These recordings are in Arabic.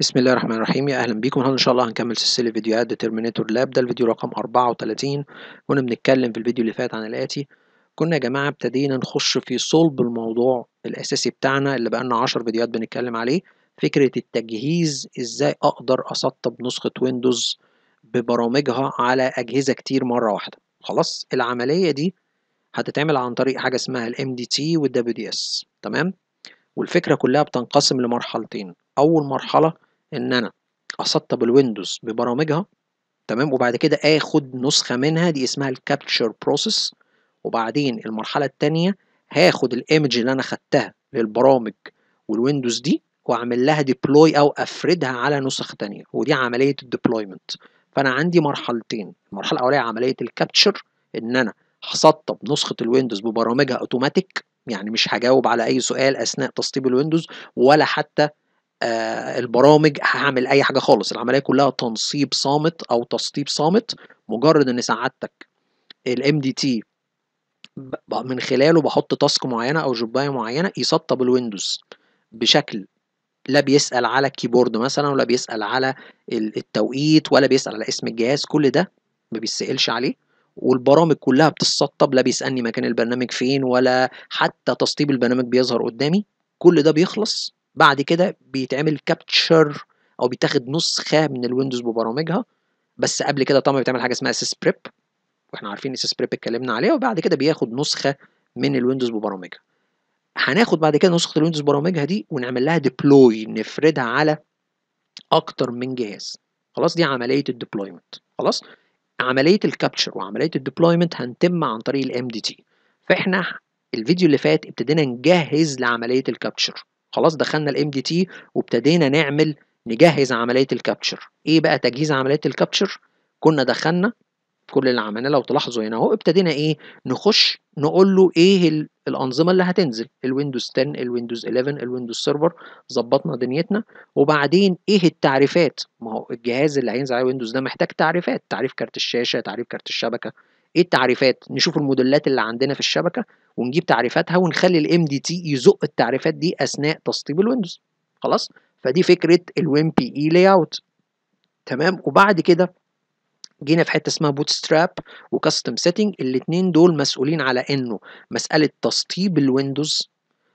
بسم الله الرحمن الرحيم. يا أهلا بيكم إن شاء الله هنكمل سلسلة فيديوهات The Terminator Lab ده الفيديو رقم 34 كنا بنتكلم في الفيديو اللي فات عن الآتي. كنا يا جماعة ابتدينا نخش في صلب الموضوع الأساسي بتاعنا اللي بقالنا 10 فيديوهات بنتكلم عليه. فكرة التجهيز إزاي أقدر أسطب نسخة ويندوز ببرامجها على أجهزة كتير مرة واحدة. خلاص العملية دي هتتعمل عن طريق حاجة اسمها ال MDT وال WDS تمام؟ والفكرة كلها بتنقسم لمرحلتين. أول مرحلة إن أنا أسطب الويندوز ببرامجها تمام؟ وبعد كده آخد نسخة منها دي اسمها ال capture process وبعدين المرحلة الثانية هاخد ال image اللي أنا خدتها للبرامج والويندوز دي وأعمل لها deploy أو أفردها على نسخ تانية. ودي عملية ال deployment فأنا عندي مرحلتين. المرحلة الأولية عملية ال capture إن أنا هسطب نسخة الويندوز ببرامجها اوتوماتيك يعني مش هجاوب على أي سؤال أثناء تسطيب الويندوز ولا حتى البرامج هعمل أي حاجة خالص. العملية كلها تنصيب صامت أو تسطيب صامت مجرد ان سعادتك ال MDT من خلاله بحط task معينة أو job ايه معينة يسطب الويندوز بشكل لا بيسأل على الكيبورد مثلا ولا بيسأل على التوقيت ولا بيسأل على اسم الجهاز. كل ده ما بيسالش عليه. والبرامج كلها بتسطب لا بيسألني مكان البرنامج فين ولا حتى تسطيب البرنامج بيظهر قدامي. كل ده بيخلص. بعد كده بيتعمل capture أو بيتاخد نسخة من الويندوز ببرامجها بس قبل كده طبعا بيتعمل حاجة اسمها sysprep وإحنا عارفين sysprep اتكلمنا عليها وبعد كده بياخد نسخة من الويندوز ببرامجها. هناخد بعد كده نسخة الويندوز ببرامجها دي ونعمل لها deploy نفردها على أكتر من جهاز. خلاص دي عملية ال deployment خلاص؟ عملية ال capture وعملية ال deployment هنتم عن طريق ال MDT فإحنا الفيديو اللي فات ابتدينا نجهز لعملية ال capture خلاص دخلنا ال MDT وابتدينا نعمل نجهز عملية ال capture إيه بقى تجهيز عملية ال capture كنا دخلنا كل اللي عملناه لو تلاحظوا هنا أهو ابتدينا إيه؟ نخش نقول له إيه الأنظمة اللي هتنزل. الويندوز 10 الويندوز 11 الويندوز server ظبطنا دنيتنا. وبعدين إيه التعريفات؟ ما هو الجهاز اللي هينزل عليه ويندوز ده محتاج تعريفات. تعريف كارت الشاشة تعريف كارت الشبكة. إيه التعريفات؟ نشوف الموديلات اللي عندنا في الشبكة. ونجيب تعريفاتها ونخلي ال MDT يزق التعريفات دي أثناء تسطيب الويندوز. خلاص؟ فدي فكرة ال WinPE layout تمام؟ وبعد كده جينا في حتة اسمها bootstrap و custom setting الاثنين دول مسؤولين على إنه مسألة تسطيب الويندوز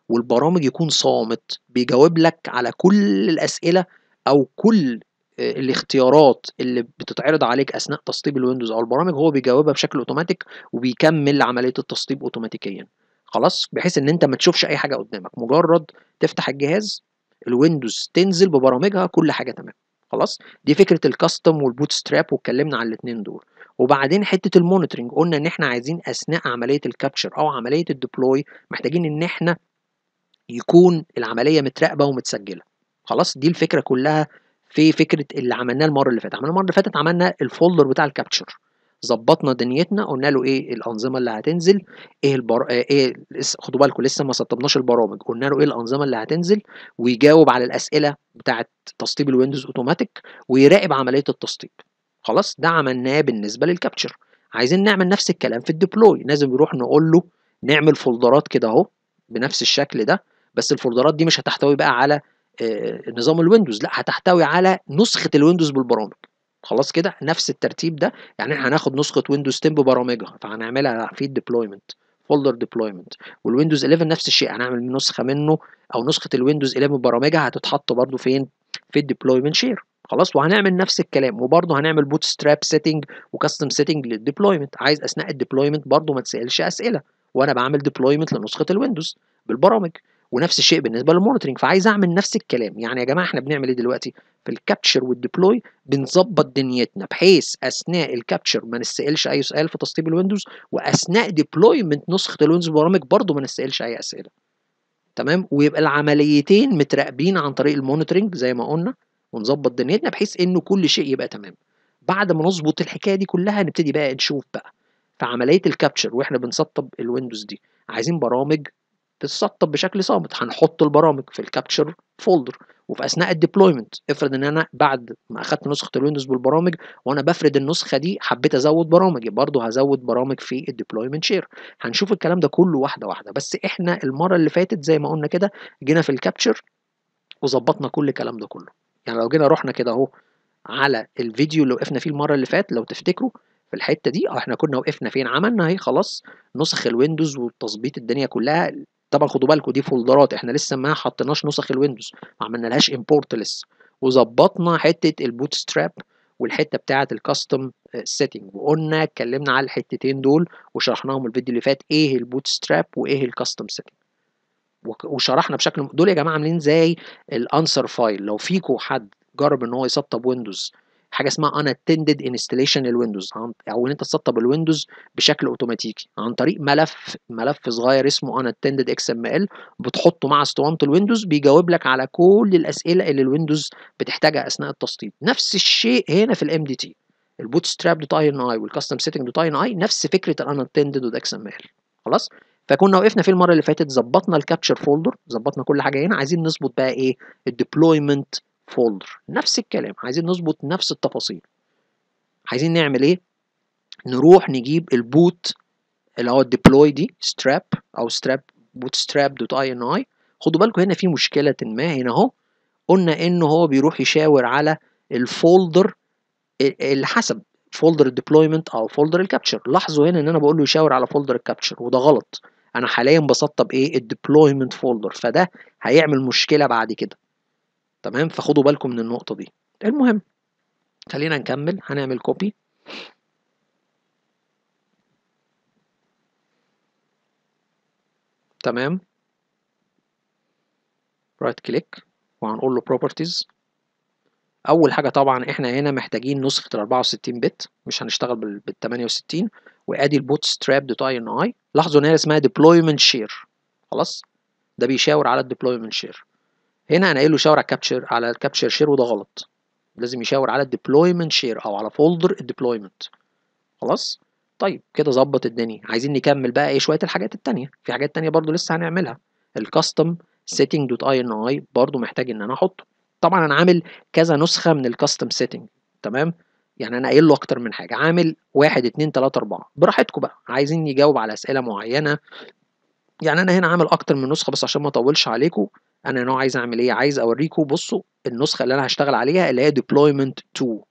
والبرامج يكون صامت بيجاوب لك على كل الأسئلة أو كل الاختيارات اللي بتتعرض عليك أثناء تسطيب الويندوز أو البرامج هو بيجاوبها بشكل أوتوماتيك وبيكمل عملية التسطيب اوتوماتيكيا. خلاص؟ بحيث إن أنت ما تشوفش أي حاجة قدامك. مجرد تفتح الجهاز الويندوز تنزل ببرامجها كل حاجة تمام. خلاص؟ دي فكرة ال custom وال bootstrap واتكلمنا على الاثنين دول. وبعدين حتة ال monitoring قلنا إن إحنا عايزين أثناء عملية ال capture أو عملية ال deploy محتاجين إن إحنا يكون العملية متراقبة ومتسجلة. خلاص؟ دي الفكرة كلها في فكرة اللي عملناه المرة اللي فاتت. عملنا المرة اللي فاتت عملنا ال folder بتاع ال capture ظبطنا دنيتنا قلنا له إيه الأنظمة اللي هتنزل إيه البر... إيه خدوا بالكم لسه ما سطبناش البرامج. قلنا له إيه الأنظمة اللي هتنزل ويجاوب على الأسئلة بتاعة تسطيب ال Windows automatic ويراقب عملية التسطيب خلاص ده عملناه بالنسبة لل capture عايزين نعمل نفس الكلام في ال deploy لازم نروح نقول له نعمل فولدرات كده أهو بنفس الشكل ده بس الفولدرات دي مش هتحتوي بقى على نظام ال Windows. لا هتحتوي على نسخة ال Windows بالبرامج. خلاص كده؟ نفس الترتيب ده. يعني إحنا هناخد نسخة Windows 10 ببرامجها فهنعملها في ال deployment folder deployment. وال Windows 11 نفس الشيء. هنعمل نسخة منه أو نسخة ال Windows 11 ببرامجها هتتحط برده فين؟ في ال deployment share. خلاص؟ وهنعمل نفس الكلام. وبرده هنعمل bootstrap setting و custom setting لل deployment. عايز أثناء ال deployment برده ما تسألش أسئلة. وأنا بعمل deployment لنسخة ال Windows بالبرامج. ونفس الشيء بالنسبة لل monitoring فعايز أعمل نفس الكلام. يعني يا جماعة إحنا بنعمل إيه دلوقتي؟ في ال capture وال deploy بنظبط دنيتنا بحيث أثناء ال capture ما نسألش أي سؤال في تسطيب ال Windows وأثناء deployment نسخة ال Windows برامج برضه ما نسألش أي أسئلة. تمام؟ ويبقى العمليتين متراقبين عن طريق ال monitoring زي ما قلنا ونظبط دنيتنا بحيث انه كل شيء يبقى تمام. بعد ما نظبط الحكاية دي كلها نبتدي بقى نشوف بقى في عملية ال capture وإحنا بنسطب ال Windows دي. عايزين برامج تتسطب بشكل صامت. هنحط البرامج في ال capture folder وفي أثناء ال deployment افرض إن أنا بعد ما أخدت نسخة ال Windows بالبرامج وأنا بفرد النسخة دي حبيت أزود برامج برضه هزود برامج في ال deployment share هنشوف الكلام ده كله واحدة واحدة. بس إحنا المرة اللي فاتت زي ما قلنا كده جينا في ال capture وظبطنا كل الكلام ده كله. يعني لو جينا رحنا كده أهو على الفيديو اللي وقفنا فيه المرة اللي فاتت لو تفتكروا في الحتة دي آه إحنا كنا وقفنا فين؟ عملنا أهي خلاص نسخ ال Windows وتظبيط الدنيا كلها. طبعا خدوا بالكم دي فولدرات إحنا لسه ما حطيناش نسخ ال Windows ما عملنالهاش import لسه وظبطنا حتة ال bootstrap والحتة بتاعة ال custom setting وقلنا اتكلمنا على الحتتين دول وشرحناهم الفيديو اللي فات إيه ال bootstrap وايه ال custom setting وشرحنا بشكل دول يا جماعة عاملين زي ال answer file لو فيكم حد جرب إن هو يسطب Windows حاجة اسمها unattended installation ال Windows أو إن أنت تسطب ال Windows بشكل أوتوماتيكي عن طريق ملف ملف صغير اسمه unattended xml بتحطه مع اسطوانه ال Windows بيجاوب لك على كل الأسئلة اللي ال Windows بتحتاجها أثناء التسطيب نفس الشيء هنا في ال MDT ال bootstrap dot INI وال custom setting dot INI نفس فكرة unattended dot XML. خلاص؟ فكنا وقفنا في المرة اللي فاتت ظبطنا ال capture folder ظبطنا كل حاجة هنا عايزين نظبط بقى إيه؟ ال deployment folder. نفس الكلام. عايزين نظبط نفس التفاصيل. عايزين نعمل إيه؟ نروح نجيب ال boot اللي هو ال deploy دي strap أو strap bootstrap dot INI خدوا بالكم هنا في مشكلة ما هنا أهو. قلنا إنه هو بيروح يشاور على ال folder اللي حسب folder ال deployment أو folder ال capture لاحظوا هنا إن أنا بقول له يشاور على folder ال capture وده غلط. أنا حاليا بسطب إيه؟ ال deployment folder فده هيعمل مشكلة بعد كده. تمام؟ فخدوا بالكم من النقطة دي. المهم خلينا نكمل. هنعمل copy تمام؟ right click وهنقول له properties أول حاجة طبعا إحنا هنا محتاجين نسخة ال 64 bit مش هنشتغل بال 68 وأدي ال bootstrap dot INI. لاحظوا إن هي اسمها deployment share خلاص؟ ده بيشاور على ال deployment share هنا أنا قايل له شاور على ال capture على ال capture share وده غلط. لازم يشاور على ال deployment share أو على folder ال deployment خلاص؟ طيب كده ظبط الدنيا. عايزين نكمل بقى إيه شوية الحاجات التانية. في حاجات تانية برضو لسه هنعملها. ال custom setting dot INI برضو محتاج إن أنا أحطه. طبعا أنا عامل كذا نسخة من ال custom setting تمام؟ يعني أنا قايل له أكتر من حاجة. عامل واحد اتنين تلاتة أربعة. براحتكم بقى. عايزين يجاوب على أسئلة معينة. يعني أنا هنا عامل أكتر من نسخة بس عشان ما أطولش عليكم. أنا هنا عايز أعمل إيه؟ عايز أوريكم بصوا النسخة اللي أنا هشتغل عليها اللي هي deployment 2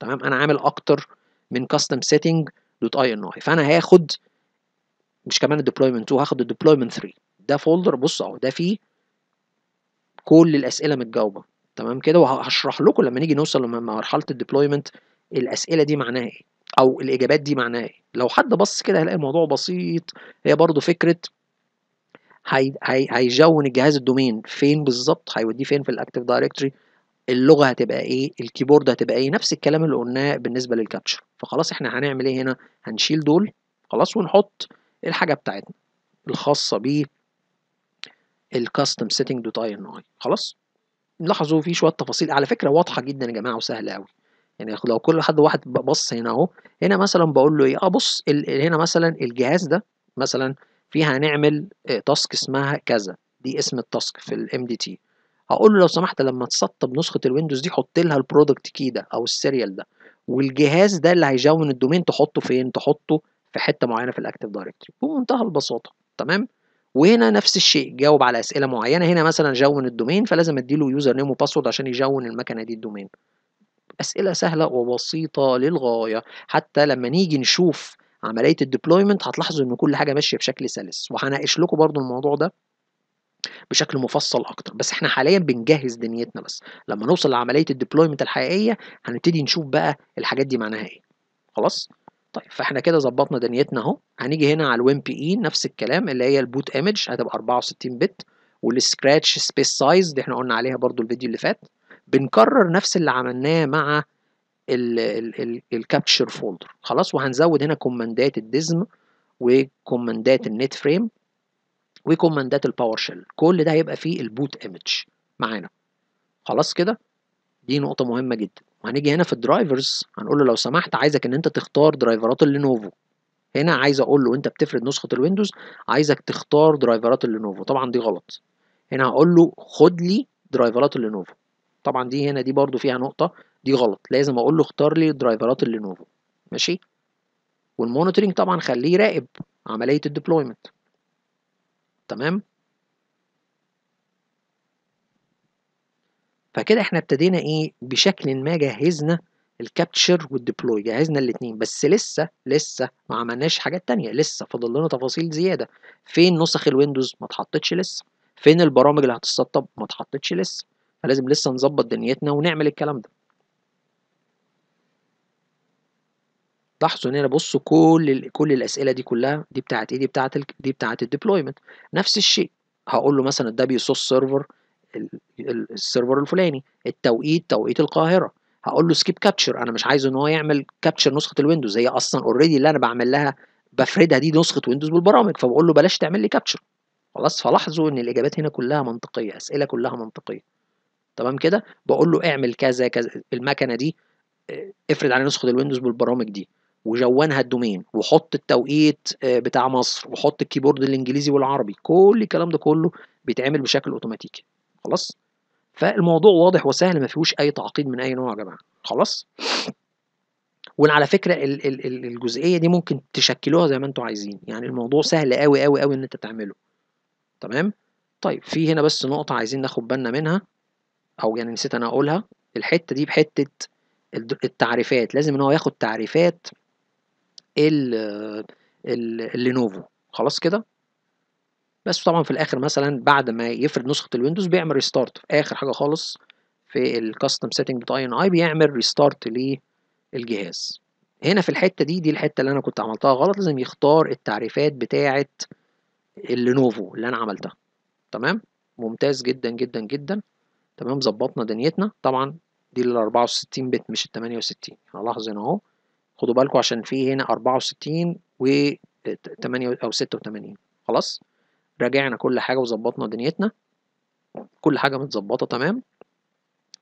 تمام؟ أنا عامل أكتر من custom setting dot INI. فأنا هاخد مش كمان ال deployment 2 هاخد ال deployment 3 ده folder بص أهو ده فيه كل الأسئلة متجاوبة. تمام كده؟ وهشرح لكم لما نيجي نوصل لمرحلة ال deployment الأسئلة دي معناها إيه؟ أو الإجابات دي معناها إيه؟ لو حد بص كده هيلاقي الموضوع بسيط. هي برضو فكرة هي join الجهاز ال domain فين بالظبط؟ هيوديه فين في ال Active Directory اللغة هتبقى إيه؟ ال keyboard هتبقى إيه؟ نفس الكلام اللي قلناه بالنسبة لل capture فخلاص إحنا هنعمل إيه هنا؟ هنشيل دول خلاص ونحط الحاجة بتاعتنا الخاصة ب ال custom setting dot INI خلاص؟ لاحظوا في شوية تفاصيل. على فكرة واضحة جدا يا جماعة وسهلة قوي يعني لو كل حد واحد بص هنا أهو هنا مثلا بقول له إيه؟ آه بص هنا مثلا الجهاز ده مثلا فيها هنعمل task اسمها كذا. دي اسم ال task في ال MDT هقول له لو سمحت لما تسطب نسخة ال Windows دي حط لها ال product key ده أو ال serial ده. والجهاز ده اللي هي join ال domain تحطه فين؟ تحطه في حتة معينة في ال Active Directory بمنتهى البساطة. تمام؟ وهنا نفس الشيء جاوب على أسئلة معينة. هنا مثلا join ال domain فلازم أديله user name و password عشان ي join المكنة دي ال domain أسئلة سهلة وبسيطة للغاية. حتى لما نيجي نشوف عملية ال deployment هتلاحظوا إن كل حاجة ماشية بشكل سلس. وهناقش لكم برضو الموضوع ده بشكل مفصل أكتر. بس إحنا حاليا بنجهز دنيتنا بس. لما نوصل لعملية ال deployment الحقيقية هنبتدي نشوف بقى الحاجات دي معناها إيه. خلاص؟ طيب فإحنا كده ظبطنا دنيتنا أهو. هنيجي هنا على ال WinPE نفس الكلام اللي هي ال boot image هتبقى 64 bit. وال scratch space size دي إحنا قلنا عليها برضو الفيديو اللي فات. بنكرر نفس اللي عملناه مع ال capture folder خلاص وهنزود هنا command ات ال DISM وكوماندات النت فريم وكوماندات الباور شيل كل ده هيبقى فيه ال boot image معانا. خلاص كده؟ دي نقطة مهمة جدا. وهنيجي هنا في ال drivers هنقول له لو سمحت عايزك إن أنت تختار driver ات ال Lenovo هنا عايز أقول له انت بتفرد نسخة ال Windows عايزك تختار driver ات ال Lenovo طبعا دي غلط. هنا هقول له خد لي driver ات ال Lenovo طبعا دي هنا دي برضو فيها نقطة. دي غلط. لازم أقول له اختار لي driver ات ال Lenovo. ماشي؟ وال monitoring طبعا خليه يراقب عملية ال deployment. تمام؟ فكده إحنا ابتدينا إيه؟ بشكل ما جهزنا ال capture وال deploy. جهزنا الاثنين بس لسه لسه ما عملناش حاجات تانية. لسه فاضل لنا تفاصيل زيادة. فين نسخ ال Windows؟ ما اتحطتش لسه. فين البرامج اللي هتتسطب؟ ما اتحطتش لسه. فلازم لسه نظبط دنيتنا ونعمل الكلام ده. لاحظوا إن أنا بصوا كل ال كل الأسئلة دي كلها دي بتاعت إيه؟ دي بتاعت ال دي بتاعت ال deployment نفس الشيء. هقول له مثلا ال WSUS server ال server الفلاني التوقيت توقيت القاهرة. هقول له skip capture أنا مش عايزه إن هو يعمل capture نسخة ال Windows هي أصلا already اللي أنا بعمل لها بفردها دي نسخة Windows بالبرامج. فبقول له بلاش تعمل لي capture خلاص فلاحظوا إن الإجابات هنا كلها منطقية أسئلة كلها منطقية. تمام كده؟ بقول له اعمل كذا كذا المكنة دي افرض على نسخة ال Windows بالبرامج دي. و join ها ال domain وحط التوقيت بتاع مصر وحط ال keyboard الإنجليزي والعربي كل الكلام ده كله بيتعمل بشكل أوتوماتيكي. خلاص؟ فالموضوع واضح وسهل ما فيهوش أي تعقيد من أي نوع يا جماعة. خلاص؟ وعلى فكرة ال ال الجزئية دي ممكن تشكلوها زي ما أنتم عايزين. يعني الموضوع سهل قوي قوي قوي إن انت تعمله. تمام؟ طيب في هنا بس نقطة عايزين ناخد بالنا منها أو يعني نسيت أنا أقولها. الحتة دي بحته التعريفات. لازم إن هو ياخد تعريفات ال Lenovo. خلاص كده؟ بس طبعا في الآخر مثلا بعد ما يفرد نسخة ال Windows بيعمل restart في آخر حاجة خالص في ال custom setting بتاع INI بيعمل restart للجهاز. هنا في الحتة دي دي الحتة اللي أنا كنت عملتها غلط. لازم يختار التعريفات بتاعة ال Lenovo اللي أنا عملتها. تمام؟ ممتاز جدا جدا جدا. تمام؟ ظبطنا دنيتنا. طبعا دي ال 64 bit مش ال 68 هلاحظ هنا أهو. خدوا بالكم عشان في هنا 64 و 8 أو 86 خلاص؟ راجعنا كل حاجة وظبطنا دنيتنا. كل حاجة متظبطة تمام؟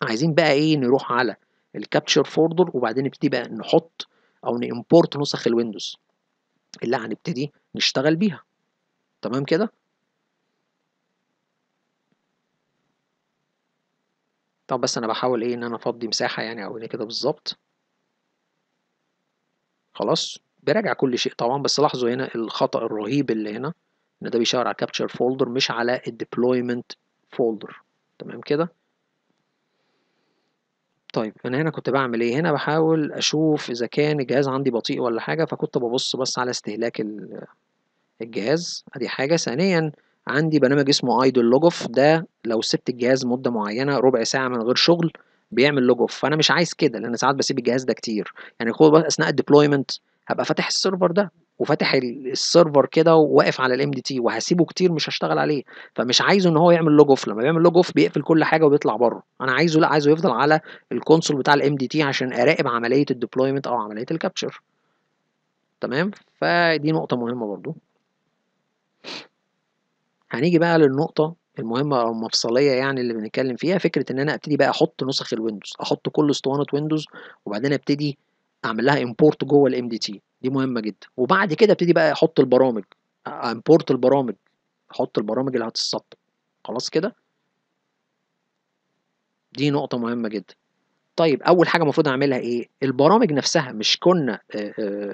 عايزين بقى إيه؟ نروح على ال capture folder وبعدين نبتدي بقى نحط أو نimporт نسخ ال Windows اللي هنبتدي نشتغل بيها. تمام كده؟ طب بس أنا بحاول إيه؟ إن أنا أفضي مساحة يعني أو كده بالظبط. خلاص براجع كل شيء طبعا بس لاحظوا هنا الخطأ الرهيب اللي هنا إن ده بيشاور على capture folder مش على ال deployment folder تمام كده؟ طيب أنا هنا كنت بعمل إيه؟ هنا بحاول أشوف إذا كان الجهاز عندي بطيء ولا حاجة فكنت ببص بس على استهلاك الجهاز. أدي حاجة. ثانيا عندي برنامج اسمه Idle Logoff ده لو سبت الجهاز مدة معينة ربع ساعة من غير شغل بيعمل log off فأنا مش عايز كده لأن ساعات بسيب الجهاز ده كتير. يعني خد أثناء ال deployment هبقى فاتح ال server ده وفاتح ال server كده وواقف على ال MDT وهسيبه كتير مش هشتغل عليه. فمش عايزه إن هو يعمل log off لما بيعمل log off بيقفل كل حاجة وبيطلع بره. أنا عايزه لأ عايزه يفضل على ال console بتاع ال MDT عشان أراقب عملية ال deployment أو عملية ال capture تمام؟ فدي نقطة مهمة برضو. هنيجي بقى للنقطة المهمة أو المفصلية يعني اللي بنتكلم فيها فكرة إن أنا أبتدي بقى أحط نسخ ال Windows أحط كل أسطوانة Windows وبعدين أبتدي أعمل لها import جوه ال MDT دي مهمة جدا. وبعد كده أبتدي بقى أحط البرامج import البرامج أحط البرامج اللي هتتسطب. خلاص كده؟ دي نقطة مهمة جدا. طيب أول حاجة المفروض أعملها إيه؟ البرامج نفسها مش كنا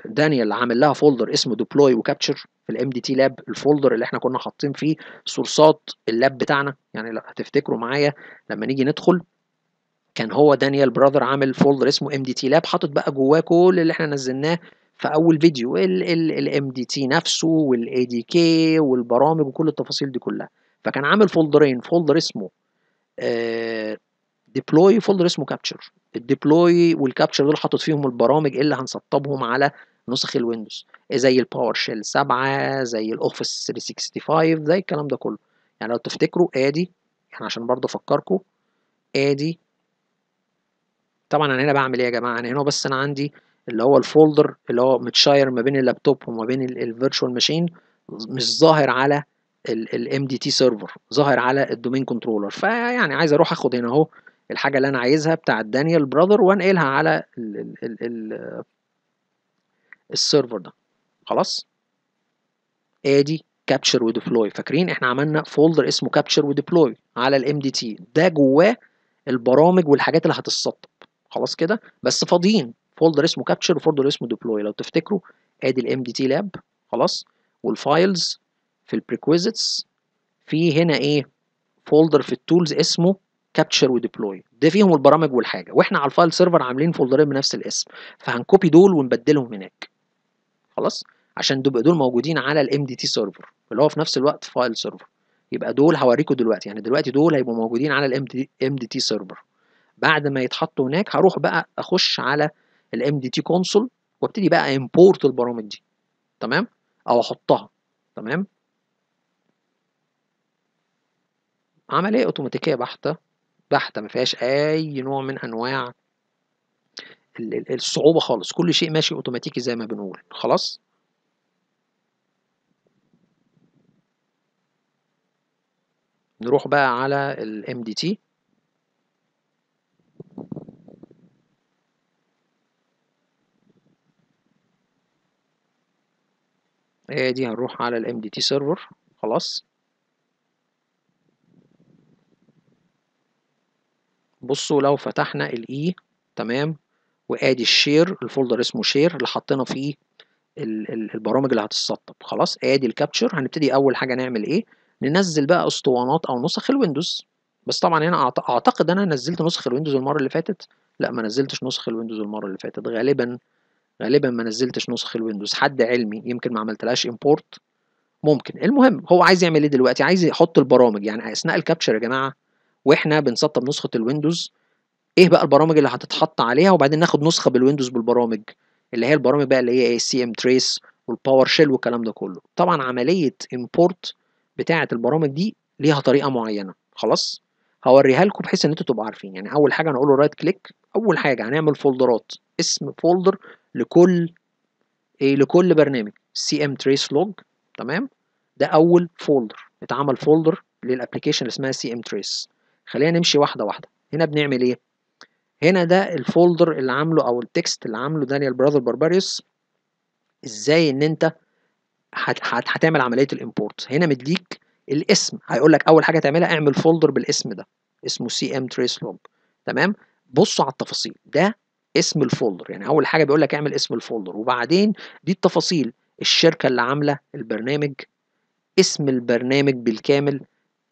دانيال عامل لها folder اسمه deploy و capture في ال MDT lab ال folder اللي إحنا كنا حاطين فيه source ات ال lab بتاعنا. يعني لو هتفتكروا معايا لما نيجي ندخل كان هو دانيال brother عامل folder اسمه MDT lab حاطط بقى جواه كل اللي إحنا نزلناه في أول فيديو ال MDT نفسه وال ADK والبرامج وكل التفاصيل دي كلها. فكان عامل folder ين folder اسمه deploy folder اسمه capture ال deploy وال capture دول حاطط فيهم البرامج اللي هنسطبهم على نسخ ال Windows. زي ال PowerShell 7 زي ال Office 365 زي الكلام ده كله. يعني لو تفتكروا آدي يعني عشان برضه أفكركم آدي طبعا أنا هنا بعمل إيه يا جماعة؟ أنا هنا بس أنا عندي اللي هو ال folder اللي هو متشاير ما بين اللابتوب وما بين ال virtual machine مش ظاهر على ال MDT server ظاهر على ال domain controller فيعني عايز أروح أخد هنا أهو الحاجة اللي أنا عايزها بتاعه دانيال براذر وأنقلها على ال ال ال ال server ده. خلاص؟ آدي capture و deploy فاكرين؟ إحنا عملنا folder اسمه capture و deploy على ال MDT ده جواه البرامج والحاجات اللي هتتسطب خلاص كده؟ بس فاضيين. folder اسمه capture و folder اسمه deploy لو تفتكروا آدي ال MDT lab خلاص؟ وال files في ال prerequisites في هنا إيه؟ folder في ال tools اسمه capture و deploy ده فيهم البرامج والحاجة. وإحنا على ال file server عاملين فولدرين بنفس الاسم. فهنكوبي دول ونبدلهم هناك. خلاص عشان دول دول موجودين على ال MDT server اللي هو في نفس الوقت file server يبقى دول هوريكم دلوقتي يعني دلوقتي دول هيبقوا موجودين على ال MDT server بعد ما يتحطوا هناك هروح بقى أخش على ال MDT console وابتدي بقى import البرامج دي. تمام؟ أو أحطها. تمام؟ عملية أوتوماتيكية بحتة بحتة ما فيهاش أي نوع من أنواع الصعوبة خالص. كل شيء ماشي أوتوماتيكي زي ما بنقول. خلاص؟ نروح بقى على ال MDT هي دي هنروح على ال MDT server خلاص؟ بصوا لو فتحنا ال E تمام؟ وآدي ال share ال folder اسمه share اللي حطينا فيه البرامج اللي هتتسطب. خلاص آدي ال capture. هنبتدي أول حاجة نعمل إيه؟ ننزل بقى أسطوانات أو نسخ ال Windows. بس طبعا هنا أعتقد أنا نزلت نسخ ال Windows المرة اللي فاتت. لا ما نزلتش نسخ ال Windows المرة اللي فاتت. غالبا غالبا ما نزلتش نسخ ال Windows. حد علمي يمكن ما عملتلهاش import ممكن. المهم هو عايز يعمل إيه دلوقتي؟ عايز يحط البرامج. يعني أثناء ال capture يا جماعة وإحنا بنسطب نسخة ال Windows إيه بقى البرامج اللي هتتحط عليها؟ وبعدين ناخد نسخة بال Windows بالبرامج اللي هي البرامج بقى اللي هي CMTrace وال PowerShell والكلام ده كله. طبعا عملية import بتاعة البرامج دي ليها طريقة معينة. خلاص؟ هوريها لكم بحيث إن أنتوا تبقوا عارفين. يعني أول حاجة هنقول له right click أول حاجة هنعمل فولدرات اسم folder لكل إيه لكل برنامج. CMTrace Log تمام؟ ده أول folder اتعمل folder لل application اللي اسمها CMTrace خلينا نمشي واحدة واحدة. هنا بنعمل إيه؟ هنا ده ال folder اللي عامله أو ال text اللي عامله دانيال براذر بارباريوس إزاي إن أنت هت هت هتعمل عملية ال import هنا مديك الاسم. هيقول لك أول حاجة تعملها اعمل folder بالاسم ده. اسمه CMTrace Log تمام؟ بصوا على التفاصيل. ده اسم ال folder يعني أول حاجة بيقول لك اعمل اسم ال folder وبعدين دي التفاصيل. الشركة اللي عاملة البرنامج. اسم البرنامج بالكامل.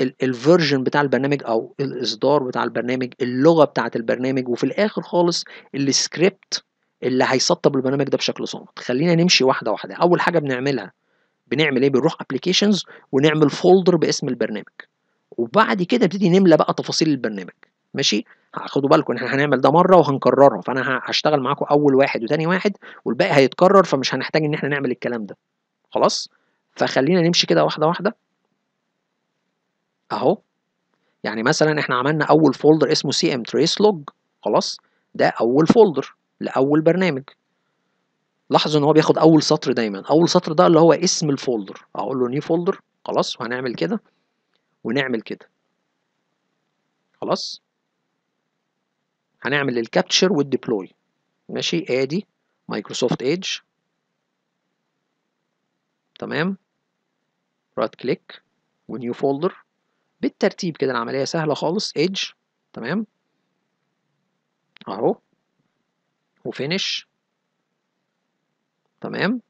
ال version بتاع البرنامج أو الإصدار بتاع البرنامج اللغة بتاعة البرنامج وفي الآخر خالص السكريبت اللي هيسطب البرنامج ده بشكل صامت. خلينا نمشي واحدة واحدة. أول حاجة بنعملها بنعمل إيه؟ بنروح applications ونعمل folder باسم البرنامج. وبعد كده نبتدي نملى بقى تفاصيل البرنامج. ماشي؟ خدوا بالكم إحنا هنعمل ده مرة وهنكررها. فأنا هشتغل معاكم أول واحد وتاني واحد والباقي هيتكرر فمش هنحتاج إن إحنا نعمل الكلام ده. خلاص؟ فخلينا نمشي كده واحدة واحدة. أهو. يعني مثلا إحنا عملنا أول folder اسمه CMTrace Log خلاص. ده أول folder لأول برنامج. لاحظوا إن هو بياخد أول سطر دايما. أول سطر ده اللي هو اسم ال folder أقول له new folder خلاص وهنعمل كده ونعمل كده. خلاص. هنعمل ال capture وال deploy ماشي؟ ادي Microsoft Edge تمام. right click و new folder بالترتيب كده العملية سهلة خالص. Edge تمام؟ أهو. و finish تمام؟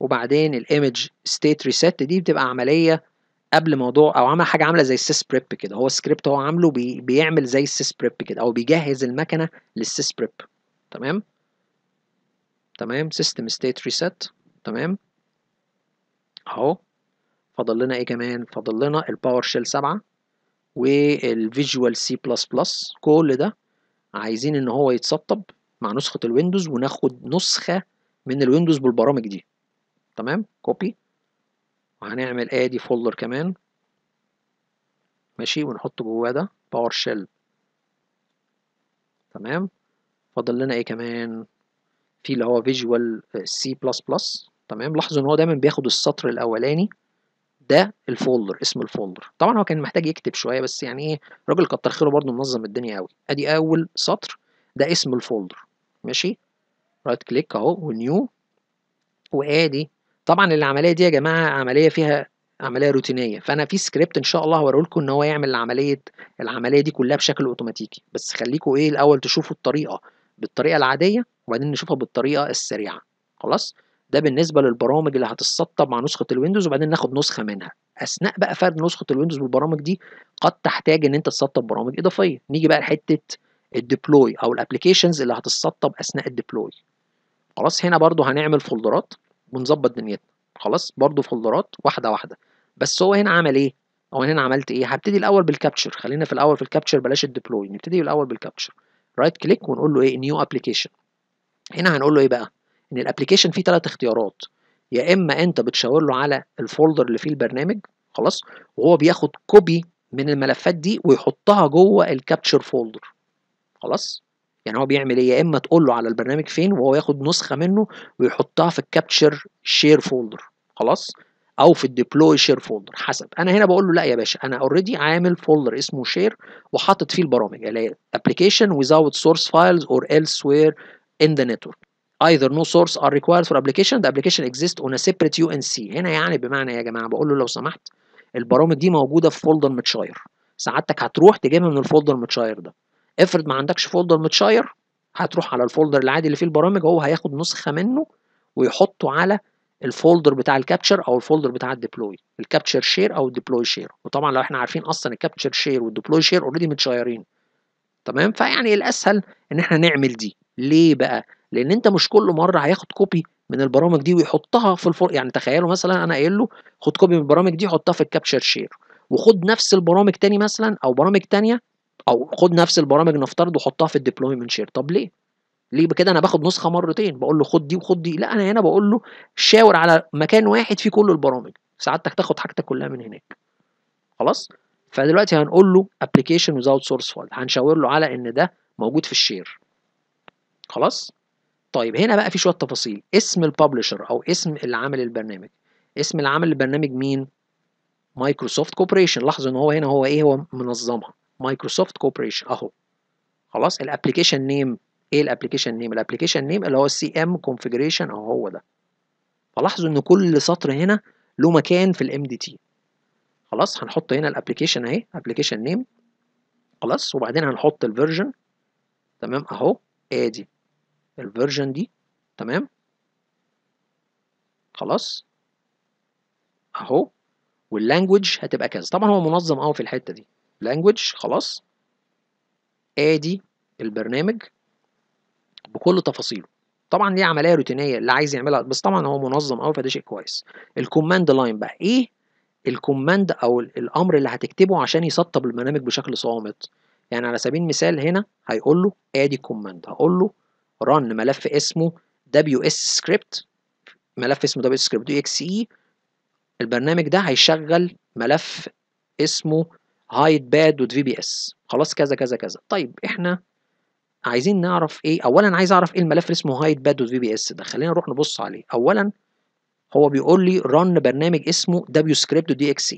وبعدين ال image state reset دي بتبقى عملية قبل موضوع أو عمل حاجة عاملة زي ال Sysprep كده. هو السكريبت هو عامله بي بيعمل زي ال Sysprep كده أو بيجهز المكنة لل Sysprep تمام؟ تمام؟ system state reset تمام؟ أهو. فاضل لنا إيه كمان؟ فاضل لنا ال PowerShell 7 والفيجوال سي بلس بلس كل ده عايزين إن هو يتسطب مع نسخة ال Windows وناخد نسخة من ال Windows بالبرامج دي. تمام؟ copy وهنعمل ادي folder كمان. ماشي؟ ونحط جواه ده PowerShell تمام؟ فاضل لنا إيه كمان؟ في اللي هو فيجوال سي بلس بلس تمام؟ لاحظوا إن هو دايما بياخد السطر الأولاني. ده ال folder اسم ال folder طبعا هو كان محتاج يكتب شوية بس يعني إيه الراجل كتر خيره برضه منظم الدنيا قوي أدي أول سطر ده اسم ال folder ماشي؟ right click أهو و new. وآدي. طبعا العملية دي يا جماعة عملية فيها عملية روتينية. فأنا في سكريبت إن شاء الله هوريه لكم إن هو يعمل العملية العملية دي كلها بشكل أوتوماتيكي. بس خليكم إيه الأول تشوفوا الطريقة بالطريقة العادية وبعدين نشوفها بالطريقة السريعة. خلاص؟ ده بالنسبة للبرامج اللي هتتسطب مع نسخة ال Windows وبعدين ناخد نسخة منها. أثناء بقى فرد نسخة ال Windows بالبرامج دي قد تحتاج إن أنت تسطب برامج إضافية. نيجي بقى لحتة ال deploy أو ال applications اللي هتتسطب أثناء ال deploy. خلاص هنا برضو هنعمل فولدرات ونظبط دنيتنا. خلاص برضو فولدرات واحدة واحدة. بس هو هنا عمل إيه؟ هو هنا عملت إيه؟ هبتدي الأول بال capture خلينا في الأول في ال capture بلاش ال deploy. نبتدي الأول بال capture right click ونقول له إيه؟ new application هنا هنقول له إيه بقى؟ إن ال application فيه ثلاث اختيارات. يا إما أنت بتشاور له على ال folder اللي فيه البرنامج خلاص وهو بياخد copy من الملفات دي ويحطها جوه ال capture folder خلاص؟ يعني هو بيعمل إيه؟ يا إما تقول له على البرنامج فين وهو ياخد نسخة منه ويحطها في ال capture share folder خلاص؟ أو في ال deploy share folder حسب. أنا هنا بقول له لا يا باشا أنا already عامل folder اسمه share وحاطط فيه البرامج اللي هي application without source files or elsewhere in the network. Either no source are required for application. The application exists on a separate UNC هنا يعني بمعنى يا جماعة بقول له لو سمحت البرامج دي موجودة في folder متشاير سعادتك هتروح تجيبها من ال folder متشاير ده. افرض ما عندكش folder متشاير هتروح على ال folder العادي اللي فيه البرامج هو هياخد نسخة منه ويحطه على الفولدر بتاع الكابتشر أو الفولدر بتاع الديبلوي الكابتشر شير أو الديبلوي شير وطبعا لو إحنا عارفين أصلا ال capture share وال deploy share already متشايرين تمام؟ فيعني الأسهل إن إحنا نعمل دي. ليه بقى؟ لأن انت مش كل مرة هياخد copy من البرامج دي ويحطها في الفولدر يعني تخيلوا مثلا أنا قايل له خد copy من البرامج دي حطها في ال capture share وخد نفس البرامج تاني مثلا أو برامج تانية أو خد نفس البرامج نفترض وحطها في ال deployment share طب ليه؟ ليه بكده أنا باخد نسخة مرتين؟ بقول له خد دي وخد دي. لا أنا هنا بقول له شاور على مكان واحد فيه كل البرامج. سعادتك تاخد حاجتك كلها من هناك. خلاص؟ فدلوقتي هنقول له application without source file هنشاور له على ان ده موجود في ال share خلاص؟ طيب هنا بقى في شوية تفاصيل. اسم ال publisher أو اسم اللي عامل البرنامج. اسم اللي عامل البرنامج مين؟ Microsoft Corporation لاحظوا إن هو هنا هو إيه؟ هو منظمها. Microsoft Corporation أهو. خلاص؟ ال application name إيه ال application name ال application name اللي هو ال CM configuration أهو هو ده. فلاحظوا إن كل سطر هنا له مكان في ال MDT خلاص؟ هنحط هنا ال application أهي. application name خلاص؟ وبعدين هنحط ال version تمام؟ أهو. آدي. ال version دي تمام؟ خلاص؟ أهو. وال language هتبقى كذا. طبعا هو منظم قوي في الحتة دي. language خلاص؟ آدي البرنامج بكل تفاصيله. طبعا دي عملية روتينية اللي عايز يعملها بس طبعا هو منظم قوي فده شيء كويس. ال command line بقى إيه؟ ال command أو الأمر اللي هتكتبه عشان يسطب البرنامج بشكل صامت. يعني على سبيل المثال هنا هيقول له آدي command هقول له run ملف اسمه ws script. ملف اسمه ws script exe البرنامج ده هيشغل ملف اسمه hidebad.vbs خلاص كذا كذا كذا. طيب إحنا عايزين نعرف إيه؟ اولا عايز أعرف إيه الملف اللي اسمه hidebad.vbs ده؟ خلينا نروح نبص عليه. اولا هو بيقول لي run برنامج اسمه wscript.exe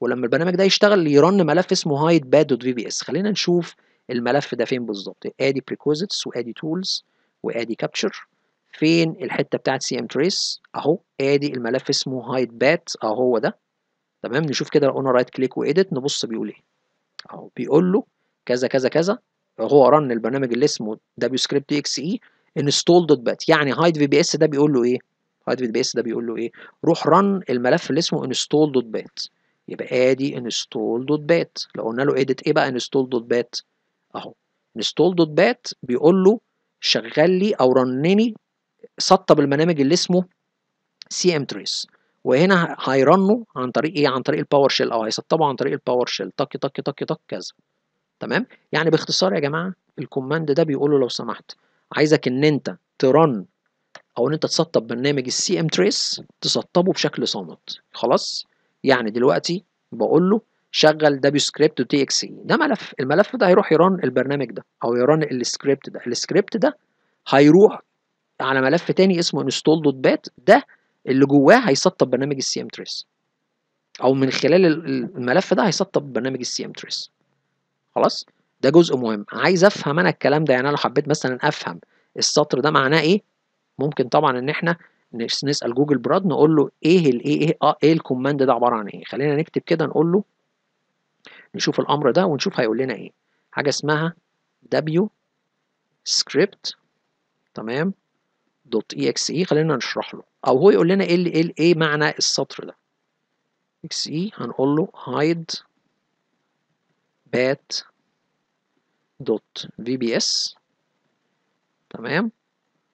ولما البرنامج ده يشتغل يرن ملف اسمه hidebad.vbs خلينا نشوف الملف ده فين بالظبط. ادي prerequisites وادي tools. وادي capture فين الحته بتاعت cm trace اهو. ادي الملف اسمه hidebad اهو هو ده. تمام؟ نشوف كده لو قلنا right click و edit نبص بيقول إيه. اهو. بيقول له كذا كذا كذا. هو رن البرنامج اللي اسمه wscript.exe install.bat يعني hide vbs ده بيقول له إيه؟ hide vbs ده بيقول له إيه؟ روح run الملف اللي اسمه install.bat يبقى ادي install.bat لو قلنا له edit إيه بقى؟ install.bat اهو. install.bat بيقول له شغل لي أو رنني سطب البرنامج اللي اسمه cm trace. وهنا هيرنه عن طريق إيه؟ عن طريق ال PowerShell أو هيسطبه عن طريق ال PowerShell طك طك طك طك كذا. تمام؟ يعني باختصار يا جماعة ال command ده بيقول له لو سمحت. عايزك إن أنت ترن أو إن أنت تسطب برنامج ال CM trace تسطبه بشكل صامت. خلاص؟ يعني دلوقتي بقول له شغل w script dot exe. ده ملف. الملف ده هيروح يرن البرنامج ده أو يرن السكريبت ده. السكريبت ده هيروح على ملف تاني اسمه install dot bat ده اللي جواه هيسطب برنامج ال CM trace. أو من خلال الملف ده هيسطب برنامج ال CM trace. خلاص؟ ده جزء مهم. عايز أفهم أنا الكلام ده. يعني أنا لو حبيت مثلا أفهم السطر ده معناه إيه ممكن طبعا إن إحنا نسأل جوجل Bard نقول له إيه الايه إيه آه إيه ال command ده عبارة عن إيه. خلينا نكتب كده نقول له نشوف الأمر ده ونشوف هيقول لنا إيه. حاجة اسمها w script تمام dot exe خلينا نشرح له. أو هو يقول لنا إيه اللي- إيه إيه معنى السطر ده. exe هنقول له hide bat dot vbs تمام.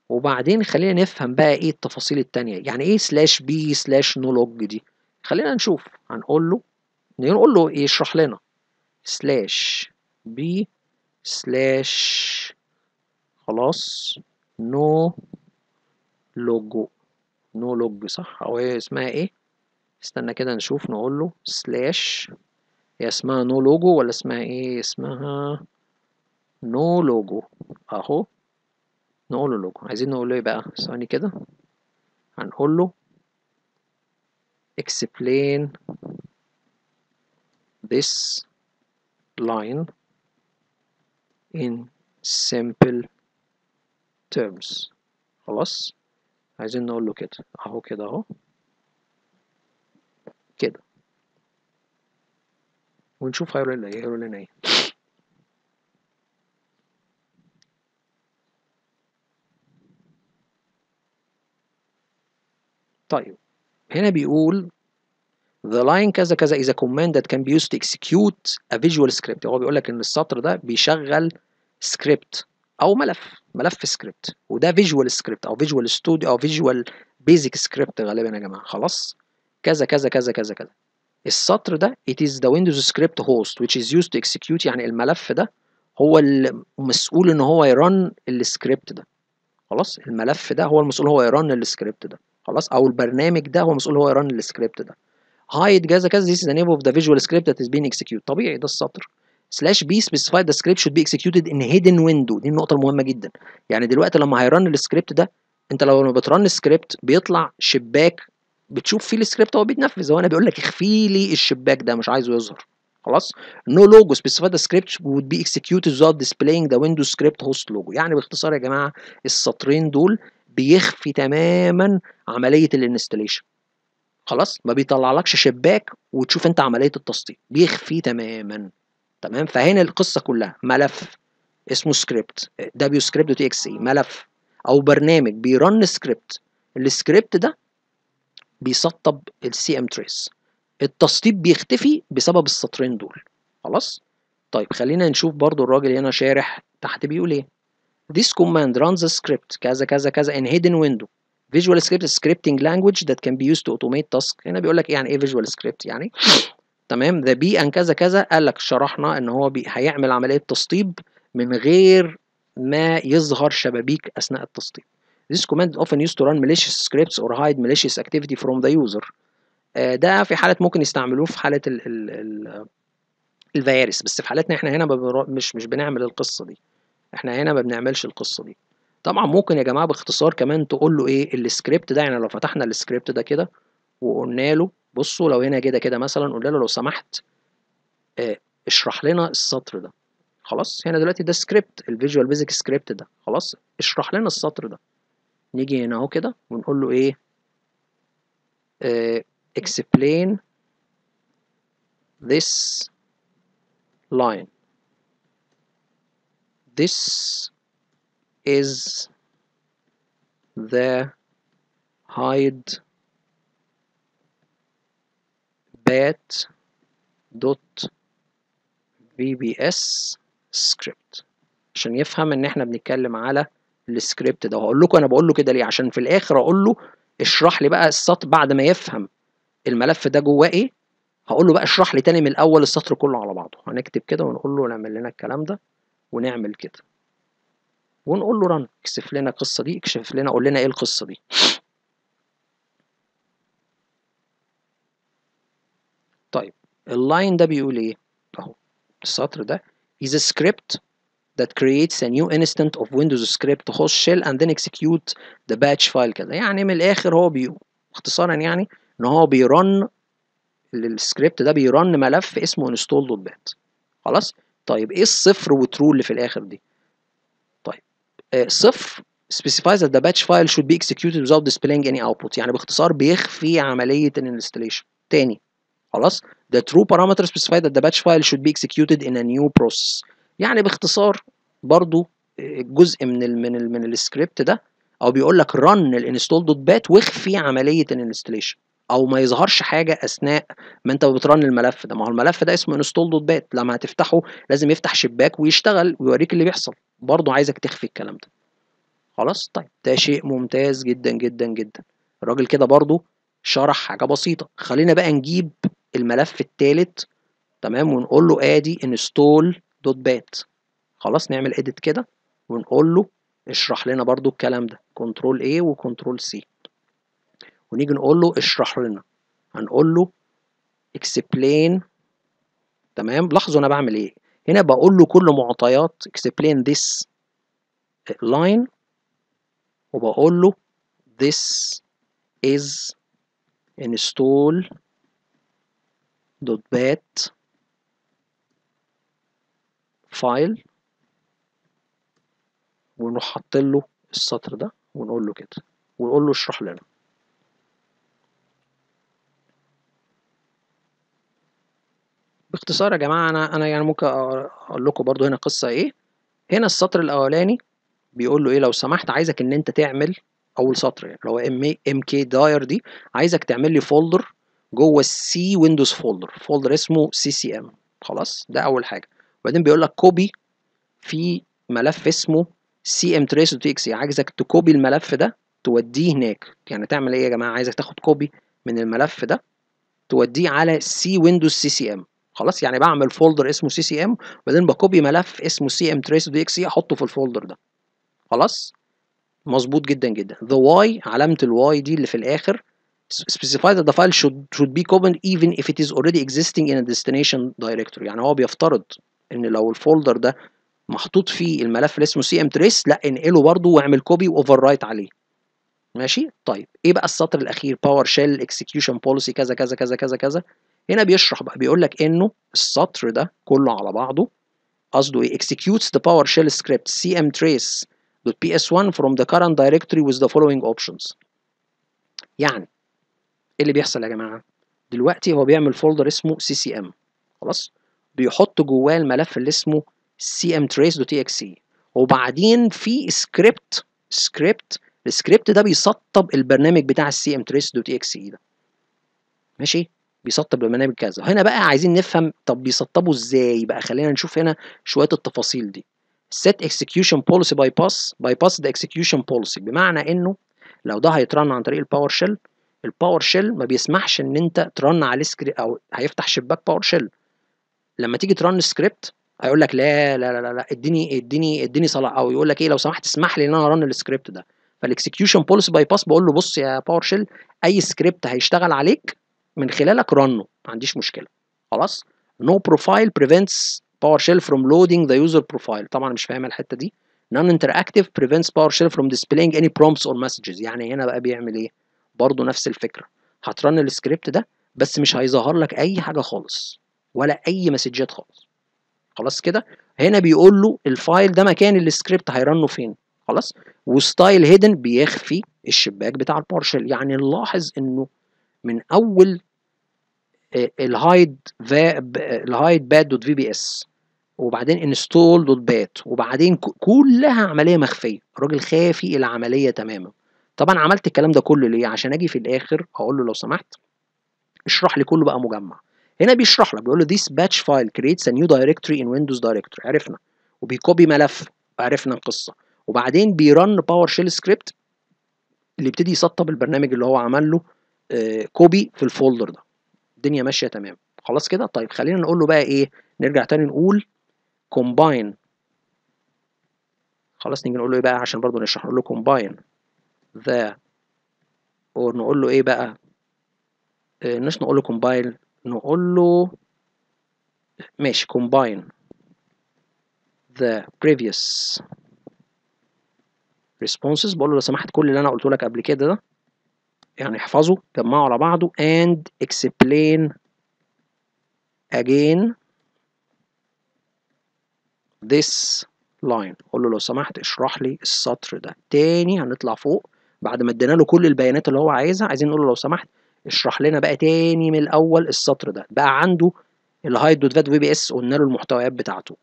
وبعدين خلينا نفهم بقى إيه التفاصيل التانية. يعني إيه slash b slash no log دي. خلينا نشوف. هنقول له نقول له يشرح لنا. slash b slash خلاص. no logo. no log صح؟ أو هي اسمها إيه؟ استنى كده نشوف نقول له slash هي اسمها no logo ولا اسمها إيه؟ اسمها no logo. أهو. نقول له لوجو. عايزين نقول له إيه بقى؟ ثواني كده. هنقول له explain this line in simple terms. خلاص؟ عايزين نقول له كده. أهو كده أهو. كده. ونشوف هيقول لنا إيه هيقول لنا إيه. طيب. هنا بيقول the line كذا كذا. Is a command that can be used to execute a visual script. هو بيقول لك إن السطر ده بيشغل سكريبت أو ملف ملف سكريبت وده Visual Script أو Visual Studio أو Visual Basic Script غالبا يا جماعة. خلاص. كذا كذا كذا كذا كذا. السطر ده it is the Windows script host which is used to execute يعني الملف ده هو المسؤول إن هو ي run ال script ده. خلاص. الملف ده هو المسؤول هو ي run ال script ده. خلاص. أو البرنامج ده هو مسؤول هو ي run ال script ده. Hide كذا كذا is the name of the visual script that is being executed. طبيعي ده السطر. slash b specify the script should be executed in hidden window. دي النقطة المهمة جدا. يعني دلوقتي لما هيرن السكريبت ده انت لو بترن السكريبت بيطلع شباك بتشوف فيه السكريبت هو بيتنفذ. هو أنا بيقول لك اخفي لي الشباك ده مش عايزه يظهر. خلاص؟ no logo specify the script would be executed without displaying the Windows script host logo. يعني باختصار يا جماعة السطرين دول بيخفي تماما عملية ال installation. خلاص ما بيطلعلكش شباك وتشوف انت عملية التسطيب بيخفي تماما. تمام؟ فهنا القصة كلها. ملف. اسمه script wscript dot exe ملف. أو برنامج بي run script ال script ده بيسطب ال CMTrace التسطيب بيختفي بسبب السطرين دول. خلاص؟ طيب خلينا نشوف برضو الراجل هنا شارح تحت بيقول إيه. This command runs a script. كذا كذا كذا. In hidden window. Script is scripting language that can be used to automate task. هنا بيقول لك يعني إيه Visual Script يعني تمام the B and كذا كذا قال لك شرحنا إن هو بي هيعمل عملية تسطيب من غير ما يظهر شبابيك أثناء التسطيب This command often used to run malicious scripts or hide malicious activity from the user. ده في حالة ممكن يستعملوه في حالة ال ال ال الفيروس. بس في حالتنا إحنا هنا مش مش بنعمل القصة دي. إحنا هنا ما بنعملش القصة دي. طبعا ممكن يا جماعة باختصار كمان تقول له إيه السكريبت ده يعني لو فتحنا السكريبت ده كده وقلنا له بصوا لو هنا كده كده مثلا قلنا له لو سمحت آه اشرح لنا السطر ده. خلاص هنا دلوقتي ده script ال Visual Basic Script ده. خلاص اشرح لنا السطر ده. نيجي هنا أهو كده ونقول له إيه آه explain this line. This is the hide bat dot vbs script. عشان يفهم إن إحنا بنتكلم على السكريبت ده. وهقول لكم أنا بقول له كده ليه؟ عشان في الآخر أقول له اشرح لي بقى السطر بعد ما يفهم الملف ده جواه إيه. هقول له بقى اشرح لي تاني من الأول السطر كله على بعضه. هنكتب كده ونقول له نعمل لنا الكلام ده ونعمل كده. ونقول له run اكشف لنا القصة دي اكشف لنا قول لنا إيه القصة دي. طيب ال line ده بيقول إيه؟ أهو السطر ده. Is a script that creates a new instance of Windows script. host shell and then execute the batch file كده يعني من الآخر هو بيقول اختصارا يعني إن هو بي run ال script ده بي run ملف اسمه install.bat خلاص؟ طيب إيه الصفر و true اللي في الآخر دي؟ صفر specifies that the batch file should be executed without displaying any output يعني باختصار بيخفي عملية ال installation تاني خلاص the true parameter specifies that the batch file should be executed in a new process يعني باختصار برضو جزء من ال من ال من السكريبت ده أو بيقول لك run ال install dot bat واخفي عمليه ال installation أو ما يظهرش حاجة أثناء ما أنت بت run الملف ده. ما هو الملف ده اسمه install dot bat لما هتفتحه لازم يفتح شباك ويشتغل ويوريك اللي بيحصل. برضه عايزك تخفي الكلام ده. خلاص؟ طيب ده شيء ممتاز جدا جدا جدا. الراجل كده برضه شرح حاجة بسيطة. خلينا بقى نجيب الملف الثالث تمام؟ ونقول له آدي install dot bat خلاص نعمل edit كده ونقول له اشرح لنا برضو الكلام ده. control A و control C. ونيجي نقول له اشرح لنا. هنقول له explain. تمام؟ لاحظوا أنا بعمل إيه. هنا بقول له كل معطيات explain this line وبقول له this is install dot bat file. ونروح حاطين له السطر ده ونقول له كده. ونقول له اشرح لنا. باختصار يا جماعة أنا أنا يعني ممكن أقول لكم برضو هنا قصة إيه. هنا السطر الأولاني بيقول له إيه لو سمحت عايزك إن أنت تعمل أول سطر يعني هو إم mkdir دي عايزك تعمل لي folder جوه ال C Windows folder folder اسمه CCM خلاص؟ ده أول حاجة. وبعدين بيقول لك copy في ملف اسمه CMTrace dot exe عايزك ت copy الملف ده توديه هناك. يعني تعمل إيه يا جماعة؟ عايزك تاخد copy من الملف ده توديه على C Windows CCM خلاص يعني بعمل folder اسمه CCM وبعدين بكوبي ملف اسمه سي ام تريس دوت إكس أحطه في الـ folder ده. خلاص؟ مظبوط جدا جدا. The y علامة الـ y دي اللي في الآخر. Specify that the file should should be copied even if it is already existing in a destination directory. يعني هو بيفترض إن لو الـ folder ده محطوط فيه الملف اللي اسمه CMTrace لا انقله برضه واعمل copy و overwrite عليه. ماشي؟ طيب إيه بقى السطر الأخير؟ PowerShell execution policy كذا كذا كذا كذا كذا. هنا بيشرح بقى بيقول لك إنه السطر ده كله على بعضه قصده إيه؟ executes the PowerShell script cmtrace.ps1 from the current directory with the following options. يعني إيه اللي بيحصل يا جماعة؟ دلوقتي هو بيعمل folder اسمه CCM خلاص؟ بيحط جواه الملف اللي اسمه cmtrace.exe وبعدين في script script الـ script ده بيسطب البرنامج بتاع cmtrace.exe ده. ماشي؟ بيسطب البرنامج كذا. هنا بقى عايزين نفهم طب بيسطبه إزاي؟ بقى خلينا نشوف هنا شوية التفاصيل دي. Set execution policy bypass bypass the execution policy. بمعنى إنه لو ده هيترن عن طريق الـ PowerShell الـ PowerShell ما بيسمحش إن أنت ترن عليه سكريبت أو هيفتح شباك PowerShell لما تيجي ترن سكريبت هيقول لك لا لا لا لا اديني اديني اديني صلاح أو يقول لك إيه لو سمحت اسمح لي إن أنا أرن السكريبت ده. فالـ execution policy bypass بقول له بص يا PowerShell أي سكريبت هيشتغل عليك من خلالك رنه ما عنديش مشكلة. خلاص؟ No profile prevents PowerShell from loading the user profile. طبعا مش فاهم الحتة دي. Non interactive prevents PowerShell from displaying any prompts or messages. يعني هنا بقى بيعمل إيه؟ برضه نفس الفكرة. هترن السكريبت ده بس مش هيظهر لك أي حاجة خالص. ولا أي messages خالص. خلاص كده؟ هنا بيقول له الـ file ده مكان السكريبت هيرنه فين؟ خلاص؟ و style hidden بيخفي الشباك بتاع الـ PowerShell يعني نلاحظ إنه من أول الـ hide الـ hide bat dot VBS وبعدين install dot bat وبعدين كلها عملية مخفية. الراجل خافي العملية تماما. طبعا عملت الكلام ده كله ليه؟ عشان أجي في الآخر أقول له لو سمحت اشرح لي كله بقى مجمع. هنا بيشرح لك بيقول له this batch file creates a new directory in Windows directory. عرفنا. وبيـ copy ملف. عرفنا القصة. وبعدين بيرن PowerShell script اللي يبتدي يسطب البرنامج اللي هو عمل له آه copy في الـ folder ده. الدنيا ماشية تمام. خلاص كده؟ طيب خلينا نقول له بقى إيه؟ نرجع تاني نقول combine. خلاص نيجي نقول له إيه بقى؟ عشان برضه نشرح نقول له combine. The. ونقول له إيه بقى؟ آه مش نقول له combine نقول له ماشي combine. The previous responses. بقول له لو سمحت كل اللي أنا قلته لك قبل كده ده يعني احفظه جمعه على بعضه and explain again this line. قول له لو سمحت اشرح لي السطر ده. تاني هنطلع فوق بعد ما ادينا له كل البيانات اللي هو عايزها عايزين نقول له لو سمحت اشرح لنا بقى تاني من الأول السطر ده. بقى عنده الـ hide dot bat VBS قلنا له المحتويات بتاعته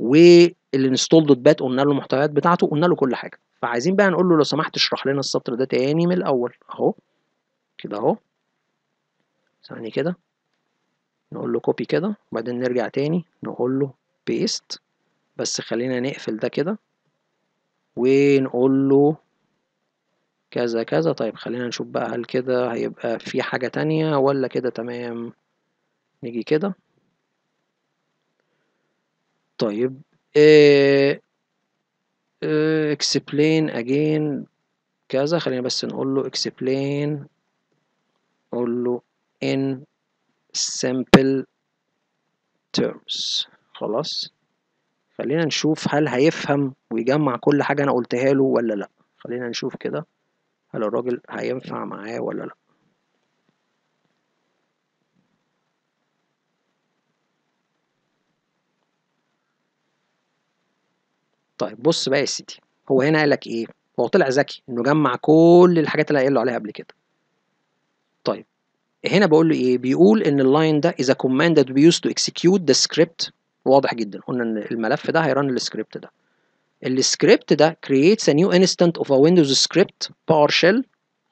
والـ install dot bat قلنا له المحتويات بتاعته قلنا له كل حاجة. فعايزين بقى نقول له لو سمحت اشرح لنا السطر ده تاني من الأول. أهو. كده اهو. ثاني كده. نقول له copy كده وبعدين نرجع تاني نقول له paste بس خلينا نقفل ده كده. ونقول له كذا كذا. طيب خلينا نشوف بقى هل كده هيبقى في حاجة تانية ولا كده تمام. نيجي كده. طيب إيه إيه explain again كذا. خلينا بس نقول له explain نقول له in simple terms. خلاص؟ خلينا نشوف هل هيفهم ويجمع كل حاجة أنا قلتها له ولا لأ. خلينا نشوف كده هل الراجل هينفع معاه ولا لأ. طيب بص بقى يا سيدي هو هنا قال لك إيه؟ هو طلع ذكي إنه جمع كل الحاجات اللي قايل له عليها قبل كده. طيب هنا بقول له إيه؟ بيقول إن الـ line ده a command that use to execute the script واضح جدا قلنا إن الملف ده هيرن السكريبت ده. السكريبت ده creates a new instant of a Windows script PowerShell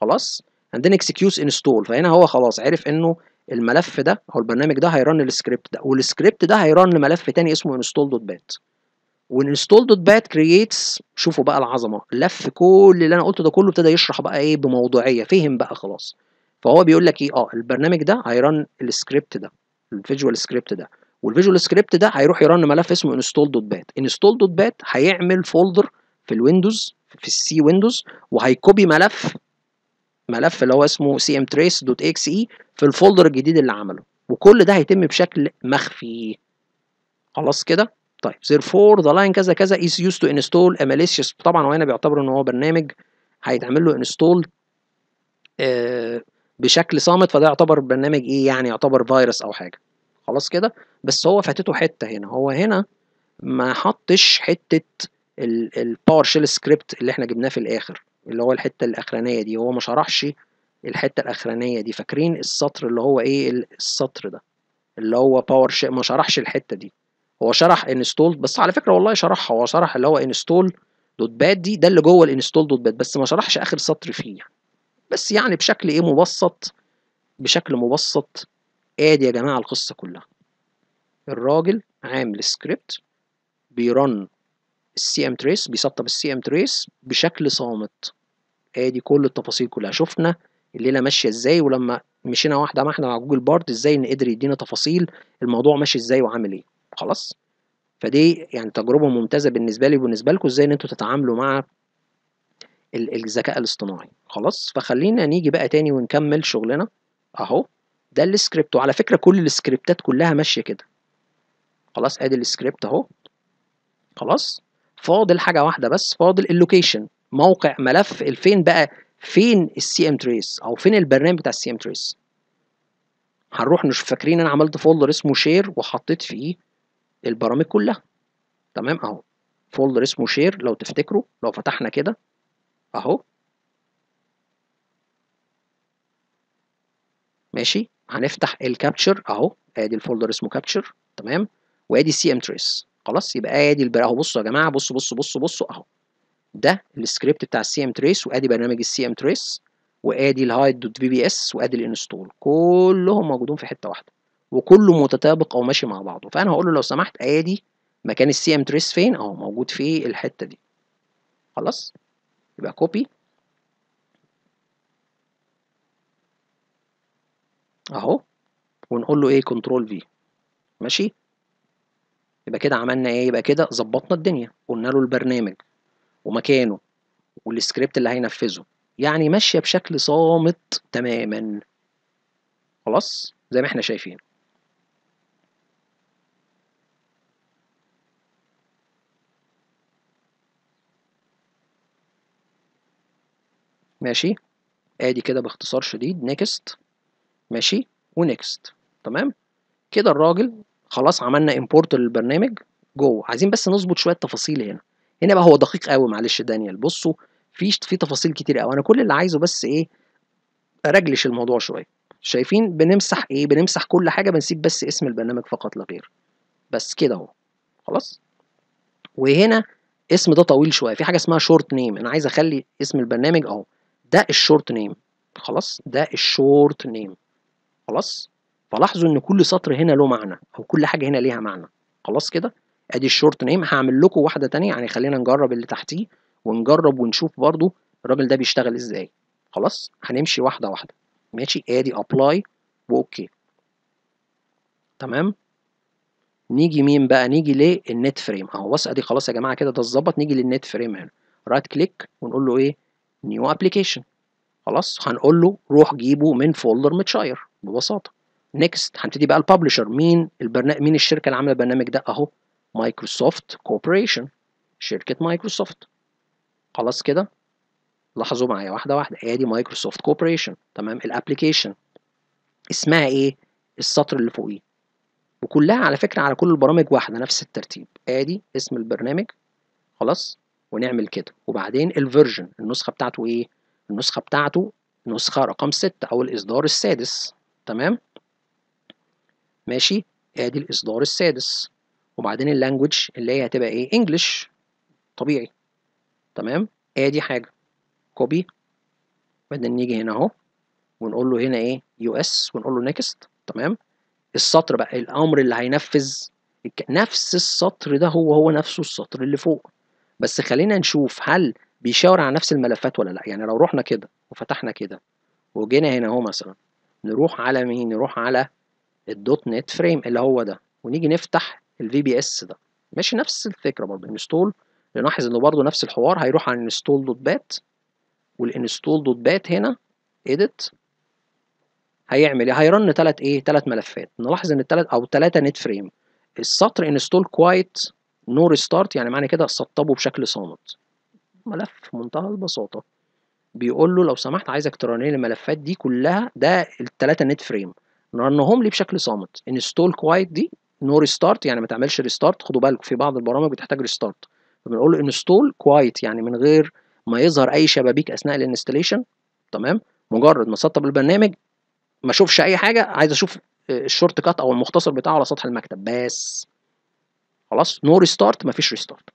خلاص؟ and then executes install. فهنا هو خلاص عرف إنه الملف ده أو البرنامج ده هيرن السكريبت ده والسكريبت ده هيرن ملف تاني اسمه install.bat والـ install.bat creates شوفوا بقى العظمة لف كل اللي أنا قلته ده كله ابتدى يشرح بقى إيه؟ بموضوعية فهم بقى خلاص. فهو بيقول لك إيه؟ آه البرنامج ده هيرن السكريبت ده الـ visual script ده. والـ visual script ده هيروح يرن ملف اسمه install.bat install.bat هيعمل folder في الـ Windows في الـ C Windows وهيـ copy ملف ملف اللي هو اسمه cmtrace.exe في الـ folder الجديد اللي عمله. وكل ده هيتم بشكل مخفي. خلاص كده؟ طيب therefore the line كذا كذا to install a malicious طبعا هو هنا بيعتبر إن هو برنامج هيتعمل له install آه بشكل صامت فده يعتبر برنامج إيه يعني يعتبر فيروس أو حاجة. خلاص كده؟ بس هو فاتته حتة هنا. هو هنا ما حطش حتة الـ PowerShell script اللي إحنا جبناه في الآخر اللي هو الحتة الأخرانية دي. هو ما شرحش الحتة الأخرانية دي. فاكرين السطر اللي هو إيه؟ السطر ده. اللي هو PowerShell ما شرحش الحتة دي. هو شرح install بس على فكرة والله شرحها. هو شرح اللي هو install dot bat دي ده اللي جوه الـ install dot bat بس ما شرحش آخر سطر فيه يعني. بس يعني بشكل إيه مبسط بشكل مبسط ادي يا جماعة القصة كلها. الراجل عامل سكريبت بيرن الـ CMTrace بيسطب الـ CMTrace بشكل صامت. آدي كل التفاصيل كلها. شفنا الليلة ماشية إزاي ولما مشينا واحدة واحدة مع جوجل بارد إزاي إن قدر يدينا تفاصيل الموضوع ماشي إزاي وعامل إيه. خلاص. فدي يعني تجربة ممتازة بالنسبة لي وبالنسبة لكم إزاي إن أنتوا تتعاملوا مع الذكاء الاصطناعي. خلاص؟ فخلينا نيجي بقى تاني ونكمل شغلنا. أهو. ده السكريبت. وعلى فكرة كل الـ scriptات كلها ماشية كده. خلاص؟ أدي السكريبت أهو. خلاص؟ فاضل حاجة واحدة بس. فاضل الـ location. موقع ملف الفين بقى؟ فين الـ CMTrace؟ أو فين البرنامج بتاع الـ CMTrace؟ هنروح مش فاكرين أنا عملت folder اسمه share وحطيت فيه البرامج كلها. تمام؟ أهو. folder اسمه share لو تفتكروا. لو فتحنا كده. أهو. ماشي. هنفتح ال capture أهو. آدي ال folder اسمه capture تمام. وآدي CMTrace خلاص. يبقى آدي البر أهو بصوا يا جماعة. بصوا بصوا بصوا بصوا. أهو. ده السكريبت بتاع ال CMTrace وآدي برنامج ال CMTrace وآدي ال hide dot VBS وآدي ال install كلهم موجودين في حتة واحدة. وكله متطابق أو ماشي مع بعضه. فأنا هقول له لو سمحت آدي مكان ال CMTrace فين؟ أهو موجود في الحتة دي. خلاص؟ يبقى copy أهو. ونقول له إيه؟ control V ماشي؟ يبقى كده عملنا إيه؟ يبقى كده ظبطنا الدنيا. قلنا له البرنامج ومكانه والسكريبت اللي هينفذه. يعني ماشية بشكل صامت تماما. خلاص؟ زي ما إحنا شايفين. ماشي؟ آدي كده باختصار شديد next ماشي؟ و next تمام؟ كده الراجل خلاص عملنا import للبرنامج جوه. عايزين بس نظبط شوية تفاصيل هنا. هنا بقى هو دقيق قوي معلش دانيال. بصوا في في تفاصيل كتير قوي. أنا كل اللي عايزه بس إيه؟ أرجلش الموضوع شوية. شايفين؟ بنمسح إيه؟ بنمسح كل حاجة بنسيب بس اسم البرنامج فقط لا غير. بس كده أهو. خلاص؟ وهنا الاسم ده طويل شوية. في حاجة اسمها short name أنا عايز أخلي اسم البرنامج أهو. ده ال short name خلاص؟ ده ال short name خلاص؟ فلاحظوا إن كل سطر هنا له معنى أو كل حاجة هنا ليها معنى. خلاص كده؟ أدي ال short name هعمل لكم واحدة تانية يعني خلينا نجرب اللي تحتيه ونجرب ونشوف برضو الراجل ده بيشتغل إزاي. خلاص؟ هنمشي واحدة واحدة. ماشي؟ أدي apply و OK. تمام؟ نيجي مين بقى؟ نيجي لل .NET Frame أهو بص أدي خلاص يا جماعة كده ده اتظبط نيجي لل .NET Frame هنا. right click ونقول له إيه؟ new application خلاص هنقول له روح جيبه من folder مت share ببساطة. next هنبتدي بقى ال publisher مين البرنامج مين الشركة اللي عاملة البرنامج ده؟ أهو Microsoft Corporation شركة مايكروسوفت خلاص كده؟ لاحظوا معايا واحدة واحدة. آدي Microsoft Corporation تمام؟ ال application اسمها إيه؟ السطر اللي فوقيه. وكلها على فكرة على كل البرامج واحدة نفس الترتيب. آدي اسم البرنامج. خلاص؟ ونعمل كده. وبعدين ال version النسخة بتاعته إيه؟ النسخة بتاعته نسخة رقم 6 أو الإصدار السادس. تمام؟ ماشي؟ آدي الإصدار السادس. وبعدين ال language اللي هي هتبقى إيه؟ English طبيعي. تمام؟ آدي حاجة. copy بعدين نيجي هنا أهو. ونقول له هنا إيه؟ US ونقول له next تمام؟ السطر بقى الأمر اللي هينفذ نفس السطر ده هو هو نفسه السطر اللي فوق. بس خلينا نشوف هل بيشاور على نفس الملفات ولا لا. يعني لو رحنا كده وفتحنا كده وجينا هنا اهو مثلا نروح على مين؟ نروح على ال dot net frame اللي هو ده ونيجي نفتح ال VBS ده. ماشي نفس الفكرة برضه. install نلاحظ إنه برضه نفس الحوار هيروح على install dot bat وال install dot bat هنا edit هيعمل إيه؟ هي run ثلاث إيه؟ ثلاث ملفات. نلاحظ إن الثلاث أو ثلاثة net frame السطر install quiet no restart يعني معنى كده سطبه بشكل صامت. ملف منتهى البساطة. بيقول له لو سمحت عايزك ت run لي الملفات دي كلها ده الثلاثه net frame. ن run هم لي بشكل صامت. install quiet دي no restart يعني ما تعملش restart خدوا بالكم في بعض البرامج بتحتاج restart فبنقول له install quiet يعني من غير ما يظهر أي شبابيك أثناء ال installation تمام؟ مجرد ما سطب البرنامج ما أشوفش أي حاجة عايز أشوف ال shortcut أو المختصر بتاعه على سطح المكتب. بس. خلاص no restart مفيش restart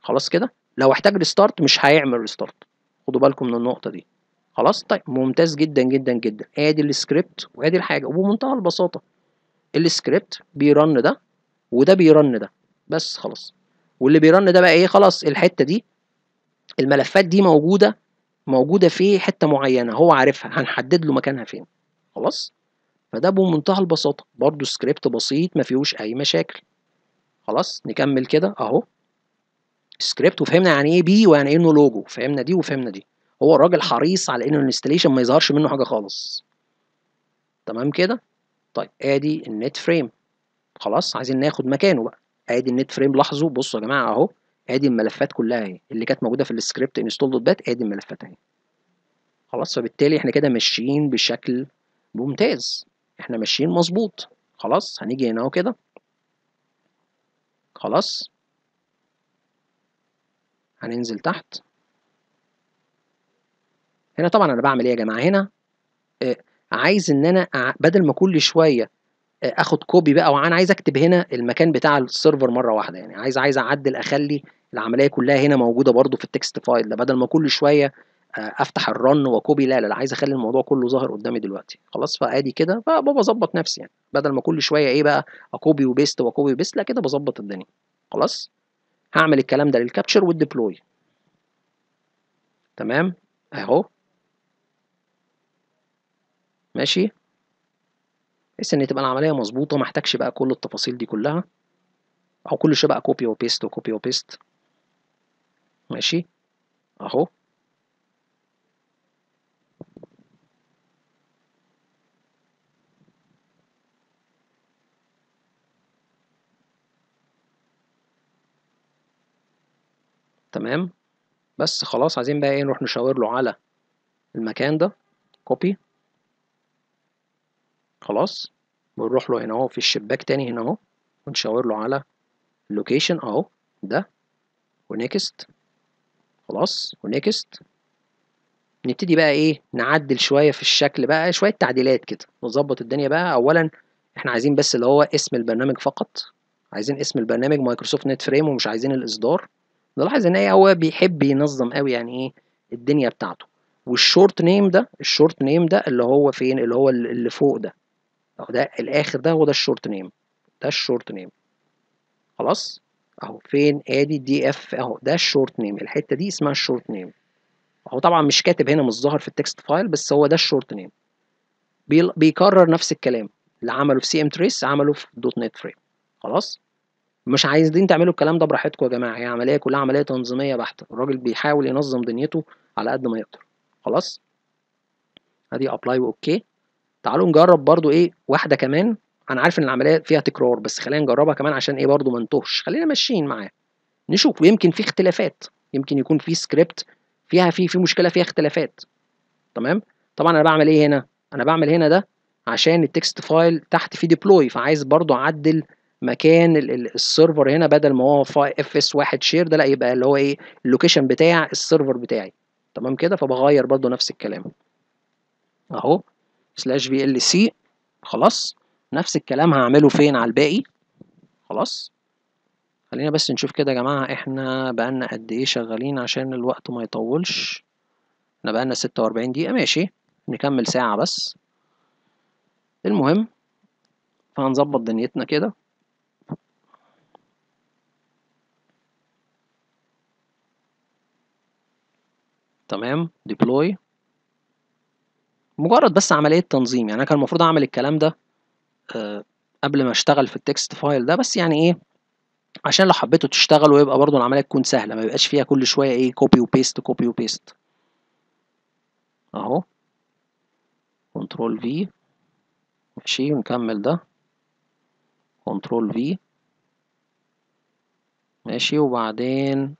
خلاص كده؟ لو احتاج restart مش هيعمل restart خدوا بالكم من النقطة دي. خلاص؟ طيب ممتاز جدا جدا جدا. ادي السكريبت وادي الحاجة. وبمنتهى البساطة ال script بي run ده وده بي run ده. بس خلاص. واللي بي run ده بقى إيه؟ خلاص الحتة دي الملفات دي موجودة موجودة في حتة معينة هو عارفها هنحدد له مكانها فين. خلاص؟ فده بمنتهى البساطة. برضو سكريبت بسيط ما فيهوش أي مشاكل. خلاص نكمل كده أهو. سكريبت وفهمنا يعني إيه B ويعني إيه إنه لوجو فهمنا دي وفهمنا دي. هو الراجل حريص على إنه ال installation ما يظهرش منه حاجة خالص. تمام كده؟ طيب آدي ال .NET Frame خلاص عايزين ناخد مكانه بقى. آدي ال .NET Frame لاحظوا بصوا يا جماعة أهو. آدي الملفات كلها أهي. اللي كانت موجودة في ال script install dot bat آدي الملفات أهي. خلاص فبالتالي إحنا كده ماشيين بشكل ممتاز. إحنا ماشيين مظبوط. خلاص هنيجي هنا أهو كده. خلاص. هننزل تحت. هنا طبعا أنا بعمل إيه يا جماعة؟ هنا آه عايز إن أنا بدل ما كل شوية آه آخد copy بقى وأنا عايز أكتب هنا المكان بتاع ال server مرة واحدة يعني. عايز عايز أعدل أخلي العملية كلها هنا موجودة برده في ال text file ده. بدل ما كل شوية أفتح ال run و copy لا لا عايز أخلي الموضوع كله ظاهر قدامي دلوقتي. خلاص فأدي كده فبظبط نفسي يعني. بدل ما كل شوية إيه بقى أكوبي وبيست وأكوبي وبيست لا كده بظبط الدنيا. خلاص؟ هعمل الكلام ده لل capture وال deploy تمام؟ أهو. ماشي؟ بحيث إن تبقى العملية مظبوطة ما احتاجش بقى كل التفاصيل دي كلها. أو كل شوية بقى copy و paste و copy و paste ماشي؟ أهو. تمام؟ بس خلاص عايزين بقى إيه نروح نشاور له على المكان ده. copy خلاص. ونروح له هنا أهو في الشباك تاني هنا أهو. ونشاور له على ال location أهو. ده. و next. خلاص. و next. نبتدي بقى إيه نعدل شوية في الشكل بقى شوية تعديلات كده. نظبط الدنيا بقى. اولا إحنا عايزين بس اللي هو اسم البرنامج فقط. عايزين اسم البرنامج Microsoft .NET Frame ومش عايزين الإصدار. نلاحظ إن هو بيحب ينظم قوي يعني إيه الدنيا بتاعته. وال short name ده ال short name ده اللي هو فين؟ اللي هو اللي فوق ده. أهو ده الآخر ده هو ده ال short name ده ال short name خلاص؟ أهو فين؟ آدي دي إف. أهو ده ال short name الحتة دي اسمها ال short name هو طبعا مش كاتب هنا مش ظاهر في ال text file بس هو ده ال short name بيكرر نفس الكلام. اللي عمله في CMTrace عمله في. dot NET Frame خلاص؟ مش عايزين تعملوا الكلام ده براحتكم يا جماعة. هي عملية كلها عملية تنظيمية بحتة. الراجل بيحاول ينظم دنيته على قد ما يقدر. خلاص؟ ادي apply و OK تعالوا نجرب برضو إيه واحدة كمان. أنا عارف إن العملية فيها تكرار بس خلينا نجربها كمان عشان إيه برضو ما نتوهش. خلينا ماشيين معاه. نشوف. ويمكن في اختلافات. يمكن يكون في سكريبت فيها في في مشكلة فيها اختلافات. تمام؟ طبعا أنا بعمل إيه هنا؟ أنا بعمل هنا ده عشان ال text file تحت فيه deploy فعايز برضو أعدل مكان ال server هنا بدل ما هو FS واحد share ده لا يبقى اللي هو إيه ال location بتاع ال server بتاعي. تمام كده؟ فبغير برضو نفس الكلام. أهو slash VLC خلاص. نفس الكلام هعمله فين على الباقي؟ خلاص. خلينا بس نشوف كده يا جماعة إحنا بقالنا قد إيه شغالين عشان الوقت ما يطولش. إحنا بقالنا ستة وأربعين دقيقة. ماشي. نكمل ساعة بس. المهم فهنظبط دنيتنا كده. تمام؟ deploy مجرد بس عملية تنظيم يعني أنا كان المفروض أعمل الكلام ده أه قبل ما أشتغل في ال text file ده بس يعني إيه عشان لو حبيتوا تشتغلوا يبقى برضو العملية تكون سهلة ما يبقاش فيها كل شوية إيه copy و paste copy و paste أهو. control V ماشي ونكمل ده. control V ماشي وبعدين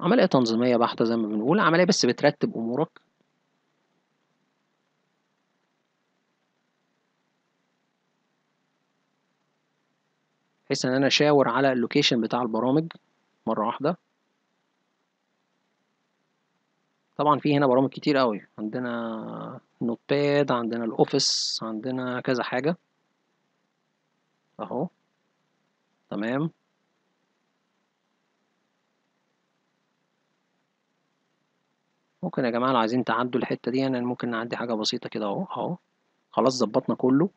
عملية تنظيمية بحتة زي ما بنقول عملية بس بترتب أمورك. بحيث إن أنا أشاور على ال location بتاع البرامج مرة واحدة. طبعا في هنا برامج كتير قوي عندنا Notepad عندنا ال Office عندنا كذا حاجة. أهو. تمام. ممكن يا جماعة لو عايزين تعدوا الحتة دي يعني ممكن نعدي حاجة بسيطة كده أهو أهو. خلاص ظبطنا كله.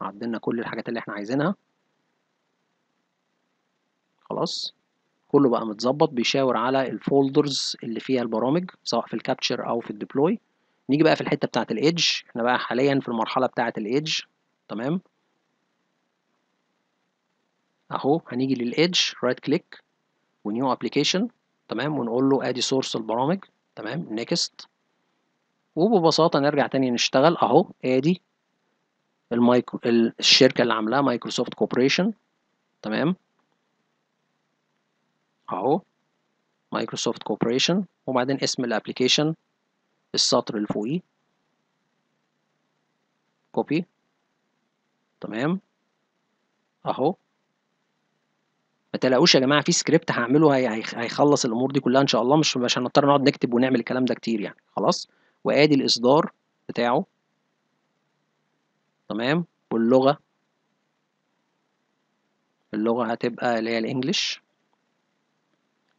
عدلنا كل الحاجات اللي إحنا عايزينها. خلاص. كله بقى متظبط بيشاور على ال folders اللي فيها البرامج سواء في ال capture أو في ال deploy نيجي بقى في الحتة بتاعة ال Edge إحنا بقى حاليا في المرحلة بتاعة ال Edge تمام؟ أهو هنيجي لل Edge right click و new application تمام؟ ونقول له ادي source البرامج. تمام next وببساطة نرجع تاني نشتغل أهو آدي. المايكرو الشركة اللي عاملاها Microsoft Corporation تمام. أهو. Microsoft Corporation وبعدين اسم ال application السطر اللي فوقيه. copy تمام. أهو. ما تقلقوش يا جماعة في سكريبت هعمله هي هيخلص الأمور دي كلها إن شاء الله مش مش هنضطر نقعد نكتب ونعمل الكلام ده كتير يعني. خلاص؟ وآدي الإصدار بتاعه. تمام؟ واللغة. اللغة هتبقى اللي هي ال English.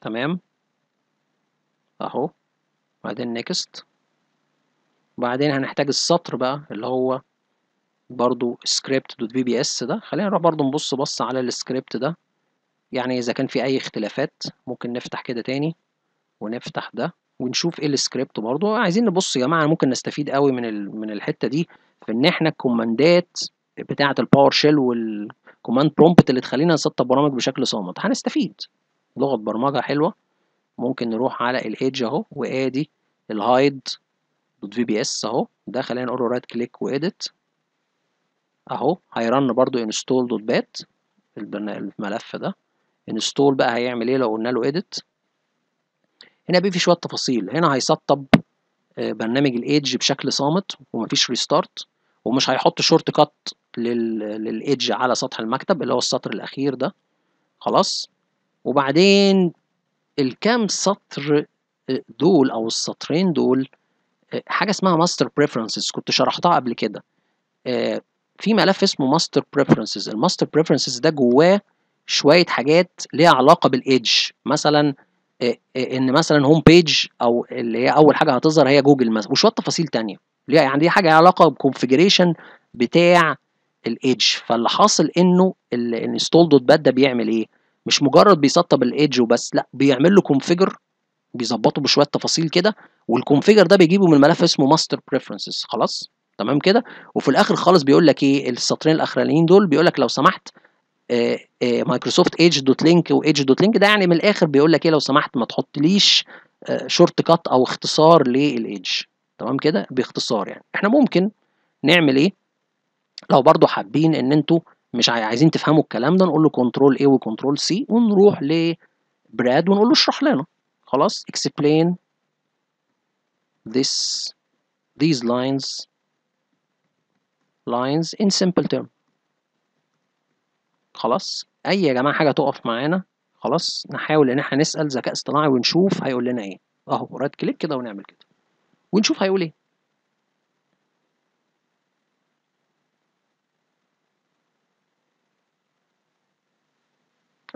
تمام؟ أهو. بعدين next وبعدين هنحتاج السطر بقى اللي هو برضو script dot VBS ده. خلينا نروح برضو نبص بص على السكريبت ده. يعني إذا كان في أي اختلافات ممكن نفتح كده تاني ونفتح ده ونشوف إيه السكريبت برضو عايزين نبص يا جماعة ممكن نستفيد قوي من من الحتة دي في إن إحنا الكوماندات بتاعة ال PowerShell وال Command Prompt اللي تخلينا نسطب برامج بشكل صامت. هنستفيد. لغة برمجة حلوة. ممكن نروح على ال Edge أهو وآدي ال hide dot VBS أهو. ده خلينا نقول له right click و edit أهو. هي run برضو install dot bat الملف ده. install بقى هيعمل إيه لو قلنا له edit هنا بقى في شوية تفاصيل. هنا هيسطب برنامج ال Edge بشكل صامت ومفيش restart ومش هيحط shortcut لل Edge على سطح المكتب اللي هو السطر الأخير ده. خلاص؟ وبعدين الكام سطر دول أو السطرين دول حاجة اسمها master preferences كنت شرحتها قبل كده. في ملف اسمه master preferences ال master preferences ده جواه شوية حاجات ليها علاقة بال Edge. مثلا إن مثلا home page أو اللي هي أول حاجة هتظهر هي جوجل مثلا وشوية تفاصيل تانية. ليها يعني دي حاجة علاقة بال configuration بتاع ال Edge. فاللي حاصل إنه ال install dot bat ده بيعمل إيه؟ مش مجرد بيسطب ال Edge وبس لأ بيعمل له configure بيظبطه بشوية تفاصيل كده وال configure ده بيجيبه من ملف اسمه master preferences خلاص؟ تمام كده؟ وفي الآخر خالص بيقول لك إيه؟ السطرين الأخرانيين دول بيقول لك لو سمحت Microsoft Edge dot link و Edge dot link. ده يعني من الآخر بيقول لك إيه لو سمحت ما تحطليش shortcut أو اختصار لل Edge تمام كده؟ باختصار يعني. إحنا ممكن نعمل إيه؟ لو برضو حابين إن أنتوا مش عايزين تفهموا الكلام ده نقول له Control A و Control C ونروح ل Bard ونقول له اشرح لنا. خلاص؟ explain this these lines lines in simple term. خلاص أي يا جماعة حاجة تقف معانا خلاص نحاول إن إحنا نسأل ذكاء اصطناعي ونشوف هيقول لنا إيه. أهو رايت كليك كده ونعمل كده. ونشوف هيقول إيه.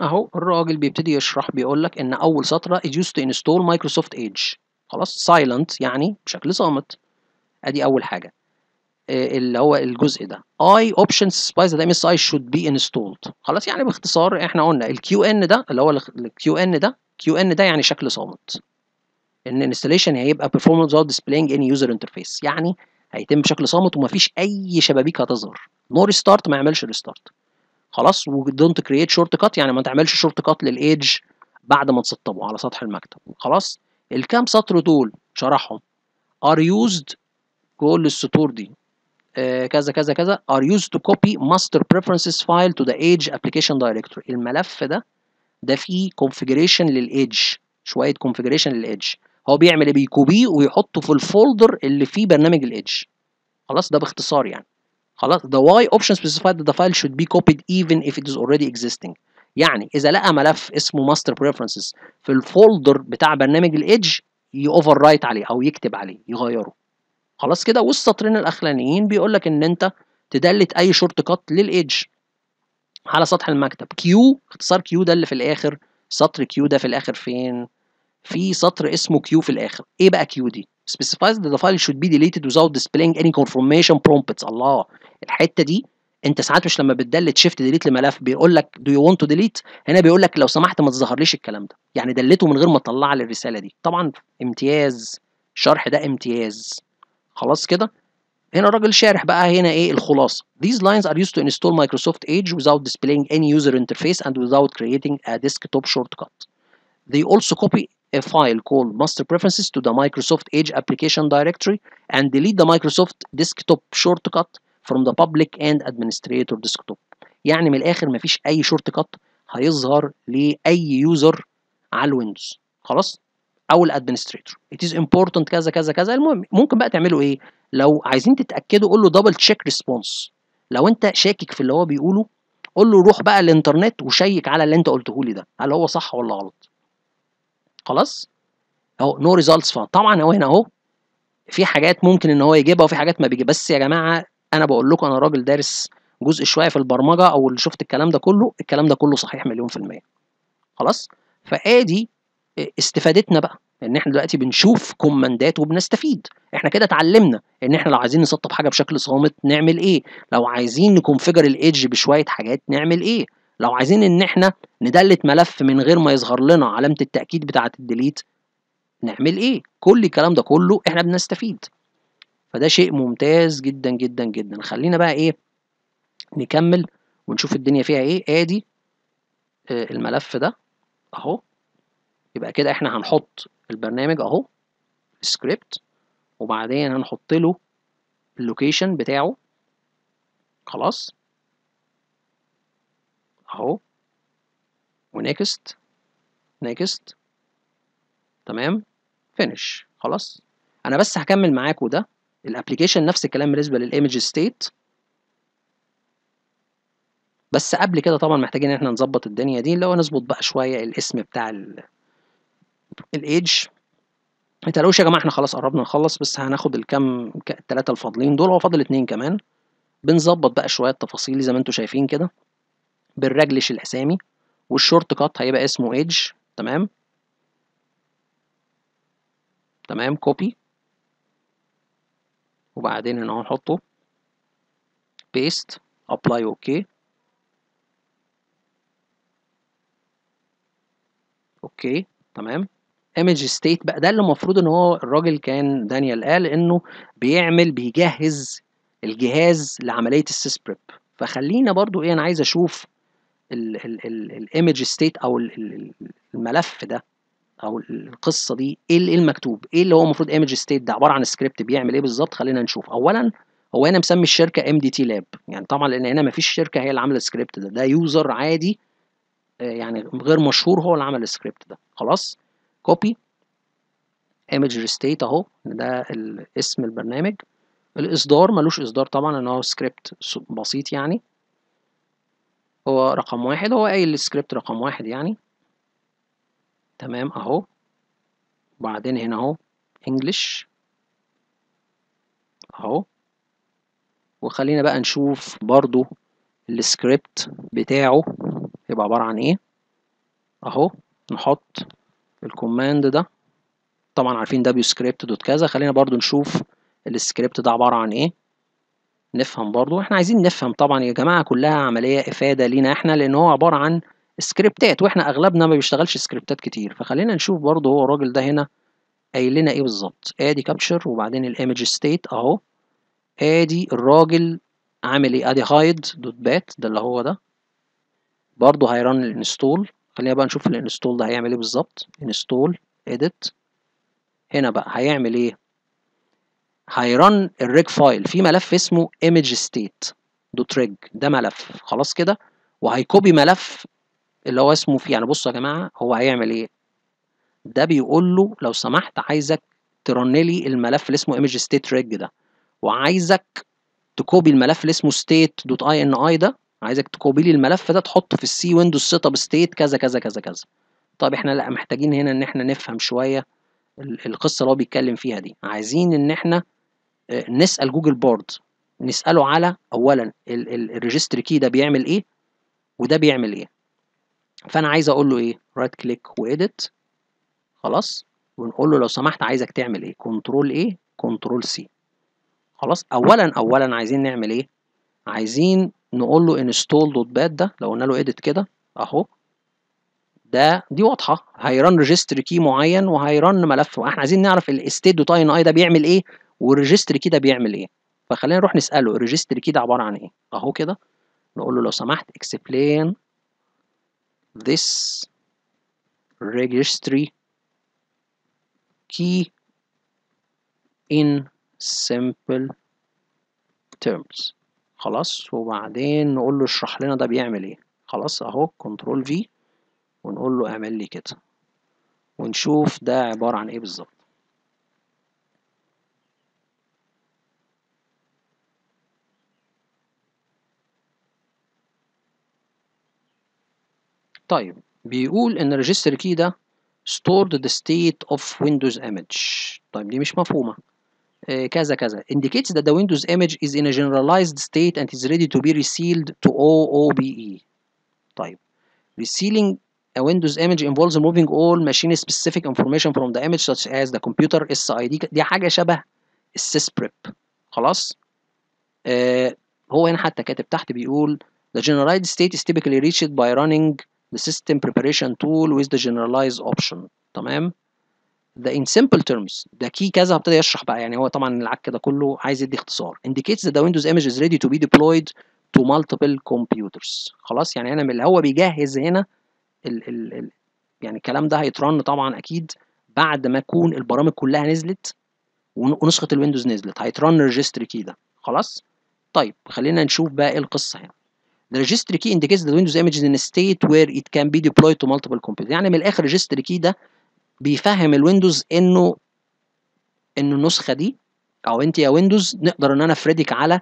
أهو الراجل بيبتدي يشرح بيقول لك إن أول سطرة is used to install Microsoft Edge. خلاص silent يعني بشكل صامت. أدي أول حاجة. اللي هو الجزء ده. I options specify that MSI should be installed. خلاص يعني باختصار إحنا قلنا ال QN ده اللي هو ال QN ده QN ده يعني شكل صامت. إن installation هيبقى performance without displaying any user interface. يعني هيتم بشكل صامت ومفيش أي شبابيك هتظهر. no restart ما يعملش restart خلاص و don't create shortcut يعني ما تعملش shortcut لل Edge بعد ما تسطبه على سطح المكتب. خلاص؟ الكام سطر دول شرحهم. Are used كل السطور دي. آه كذا كذا كذا. Are used to copy master preferences file to the edge application directory. الملف ده ده فيه configuration لل Edge شوية configuration لل Edge هو بيعمل إيه؟ بيكوبيه ويحطه في ال folder اللي فيه برنامج ال Edge خلاص ده باختصار يعني. خلاص the Y option specified that the file should be copied even if it is already existing. يعني إذا لقى ملف اسمه master preferences في ال folder بتاع برنامج ال Edge ي overwrite عليه أو يكتب عليه يغيره. خلاص كده والسطرين الاخرانيين بيقول لك إن أنت تدلت أي shortcut لل Edge على سطح المكتب. Q اختصار Q ده اللي في الآخر سطر Q ده في الآخر فين؟ في سطر اسمه Q في الآخر. إيه بقى Q دي؟ Specifies that the file should be deleted without displaying any confirmation prompts. الله! الحتة دي أنت ساعات مش لما بتدلت Shift Delete لملف بيقول لك do you want to delete هنا بيقول لك لو سمحت ما تظهرليش الكلام ده. يعني دلته من غير ما تطلع لي الرسالة دي. طبعا امتياز الشرح ده امتياز. خلاص كده هنا الراجل شارح بقى هنا إيه الخلاصه these lines are used to install Microsoft Edge without displaying any user interface and without creating a desktop shortcut they also copy a file called master preferences to the Microsoft Edge application directory and delete the Microsoft desktop shortcut from the public and administrator desktop يعني من الآخر مفيش اي shortcut هيظهر لاي user على ال Windows خلاص أو ال administrator it is important كذا كذا كذا. المهم ممكن بقى تعملوا إيه؟ لو عايزين تتأكدوا قول له double check response لو أنت شاكك في اللي هو بيقوله قول له روح بقى الإنترنت و check على اللي أنت قلته لي ده. هل هو صح ولا غلط؟ خلاص؟ أهو no results طبعا هو هنا أهو في حاجات ممكن إن هو يجيبها وفي حاجات ما بيجيب. بس يا جماعة أنا بقول لكم أنا راجل دارس جزء شوية في البرمجة أو اللي شفت الكلام ده كله الكلام ده كله صحيح مليون في المية. خلاص؟ فآدي استفادتنا بقى إن إحنا دلوقتي بنشوف كوماندات وبنستفيد. إحنا كده اتعلمنا إن إحنا لو عايزين نسطب حاجة بشكل صامت نعمل إيه؟ لو عايزين ن configure ال Edge بشوية حاجات نعمل إيه؟ لو عايزين إن إحنا ندلت ملف من غير ما يظهر لنا علامة التأكيد بتاعة ال delete نعمل إيه؟ كل الكلام ده كله إحنا بنستفيد. فده شيء ممتاز جدا جدا جدا. خلينا بقى إيه؟ نكمل ونشوف الدنيا فيها إيه؟ آدي آه الملف ده أهو. يبقى كده إحنا هنحط البرنامج أهو سكريبت وبعدين هنحط له ال location بتاعه. خلاص. أهو. و next next تمام. finish خلاص. أنا بس هكمل معاكم ده ال application نفس الكلام بالنسبة لل image state بس قبل كده طبعا محتاجين إن إحنا نظبط الدنيا دي هو نظبط بقى شوية الاسم بتاع ال Edge. ما يا جماعة إحنا خلاص قربنا نخلص بس هناخد الكام الثلاثه الفاضلين دول هو فاضل اتنين كمان. بنظبط بقى شوية تفاصيل زي ما أنتم شايفين كده. بنريجيستر الأسامي وال short cut هيبقى اسمه edge. تمام؟ تمام copy وبعدين هنا هنحطه. paste apply okay okay تمام؟ image state بقى. ده اللي المفروض إن هو الراجل كان دانيال قال إنه بيعمل بيجهز الجهاز لعملية ال sysprep. فخلينا برضو إيه أنا عايز أشوف ال image state أو ال- ال- الملف ده أو القصة دي إيه ال- إيه المكتوب؟ إيه اللي هو المفروض image state ده؟ عبارة عن سكريبت بيعمل إيه بالظبط؟ خلينا نشوف. اولا هو هنا مسمي الشركة MDT lab يعني طبعا لأن هنا مفيش شركة هي اللي عاملة السكريبت ده. ده user عادي آه، يعني غير مشهور هو اللي عمل السكريبت ده. خلاص؟ copy image state اهو ده اسم البرنامج. الإصدار ملوش إصدار طبعا ان هو سكريبت بسيط يعني. هو رقم واحد هو قايل السكريبت رقم واحد يعني. تمام اهو. وبعدين هنا اهو English اهو. وخلينا بقى نشوف برضو السكريبت بتاعه يبقى عبارة عن إيه. اهو نحط ال command ده. طبعا عارفين wscript dot كذا. خلينا برضو نشوف السكريبت ده عبارة عن إيه. نفهم برضو. إحنا عايزين نفهم طبعا يا جماعة كلها عملية إفادة لينا إحنا لأن هو عبارة عن سكريبتات وإحنا أغلبنا ما بيشتغلش سكريبتات كتير. فخلينا نشوف برضو هو الراجل ده هنا قايل لنا إيه بالظبط. آدي capture وبعدين ال image state أهو. آدي الراجل عامل إيه؟ آدي hide dot bat ده اللي هو ده. برضه هي run ال install خلينا بقى نشوف ال install ده هيعمل إيه بالظبط. install edit هنا بقى هيعمل إيه؟ هي run ال reg file. في ملف اسمه image state. dot reg. ده ملف. خلاص كده؟ وهي copy ملف اللي هو اسمه فيه. يعني بصوا يا جماعة هو هيعمل إيه؟ ده بيقول له لو سمحت عايزك ت run لي الملف اللي اسمه image state reg ده. وعايزك ت copy الملف اللي اسمه state dot ini ده عايزك ت copy لي الملف ده تحطه في ال C Windows setup state كذا كذا كذا كذا. طب إحنا لا محتاجين هنا إن إحنا نفهم شوية ال- القصة اللي هو بيتكلم فيها دي. عايزين إن إحنا آه، نسأل جوجل bard. نسأله على اولا ال registry key ده بيعمل إيه وده بيعمل إيه. فأنا عايز أقول له إيه؟ right click و edit خلاص؟ ونقول له لو سمحت عايزك تعمل إيه؟ control A control C خلاص؟ اولا اولا عايزين نعمل إيه؟ عايزين نقول له install dot bat ده لو قلنا له edit كده أهو. ده دي واضحة. هي run registry key معين وهي run ملف. وإحنا عايزين نعرف ال state dot i ده بيعمل إيه وال registry key ده بيعمل إيه. فخلينا نروح نسأله ال registry key ده عبارة عن إيه؟ أهو كده. نقول له لو سمحت explain this registry key in simple terms. خلاص وبعدين نقول له اشرح لنا ده بيعمل إيه. خلاص اهو كنترول في ونقول له اعمل لي كده. ونشوف ده عبارة عن إيه بالظبط. طيب بيقول إن الريجستر كي ده stored the state of Windows image. طيب دي مش مفهومة. آه، كذا كذا indicates that the Windows image is in a generalized state and is ready to be resealed to OOBE طيب resealing a Windows image involves removing all machine specific information from the image such as the computer SID دي حاجة شبه السيس بريب خلاص آه هو هنا حتى كاتب تحت بيقول the generalized state is typically reached by running the system preparation tool with the generalized option تمام ده in simple terms. ده كي كذا هبتدي يشرح بقى. يعني هو طبعا العك ده كله عايز يدي اختصار. Indicates that the Windows image is ready to be deployed to multiple computers. خلاص يعني أنا من اللي هو بيجهز هنا ال ال ال يعني الكلام ده هيترن طبعا أكيد بعد ما تكون البرامج كلها نزلت ون- ونسخة الويندوز نزلت. هيت run ال registry key ده. خلاص؟ طيب خلينا نشوف بقى إيه القصة هنا. The registry key indicates that Windows image is in a state where it can be deployed to multiple computers. يعني من الآخر registry key ده بيفهم الويندوز إنه إنه النسخة دي أو أنت يا ويندوز نقدر إن أنا أفردك على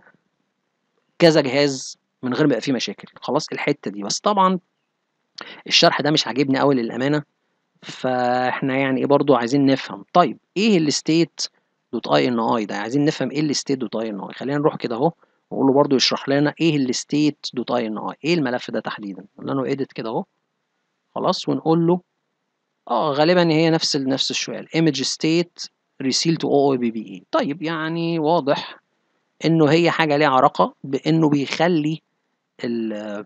كذا جهاز من غير ما يبقى فيه مشاكل. خلاص الحتة دي. بس طبعا الشرح ده مش عاجبني قوي للأمانة فإحنا يعني إيه برضو عايزين نفهم. طيب إيه ال state dot ini ده؟ عايزين نفهم إيه ال state dot ini خلينا نروح كده أهو ونقول له برضو يشرح لنا إيه ال state dot ini إيه الملف ده تحديدا؟ قلنا له edit كده أهو. خلاص ونقول له آه غالبا هي نفس نفس السؤال. ال image state reseal to OOBE طيب يعني واضح إنه هي حاجة ليها علاقة بإنه بيخلي ال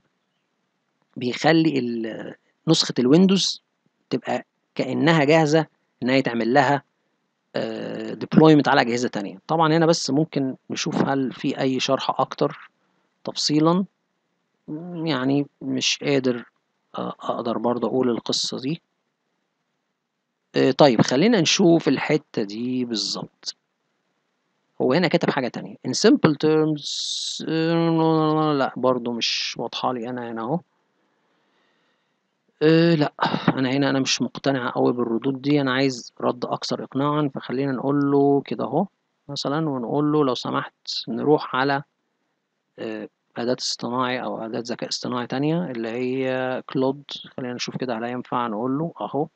بيخلي ال نسخة الويندوز تبقى كأنها جاهزة إن هي تعمل لها deployment على أجهزة تانية. طبعا هنا بس ممكن نشوف هل في أي شرح أكتر تفصيلا. يعني مش قادر أقدر برضه أقول القصة دي. طيب خلينا نشوف الحتة دي بالظبط. هو هنا كاتب حاجة تانية. In simple terms لا برضه مش واضحة لي أنا هنا أهو. أه لا أنا هنا أنا مش مقتنع قوي بالردود دي. أنا عايز رد أكثر اقناعا. فخلينا نقول له كده أهو مثلا ونقول له لو سمحت نروح على أداة اصطناعي أو أداة ذكاء اصطناعي تانية اللي هي كلود خلينا نشوف كده هل ينفع نقول له أهو.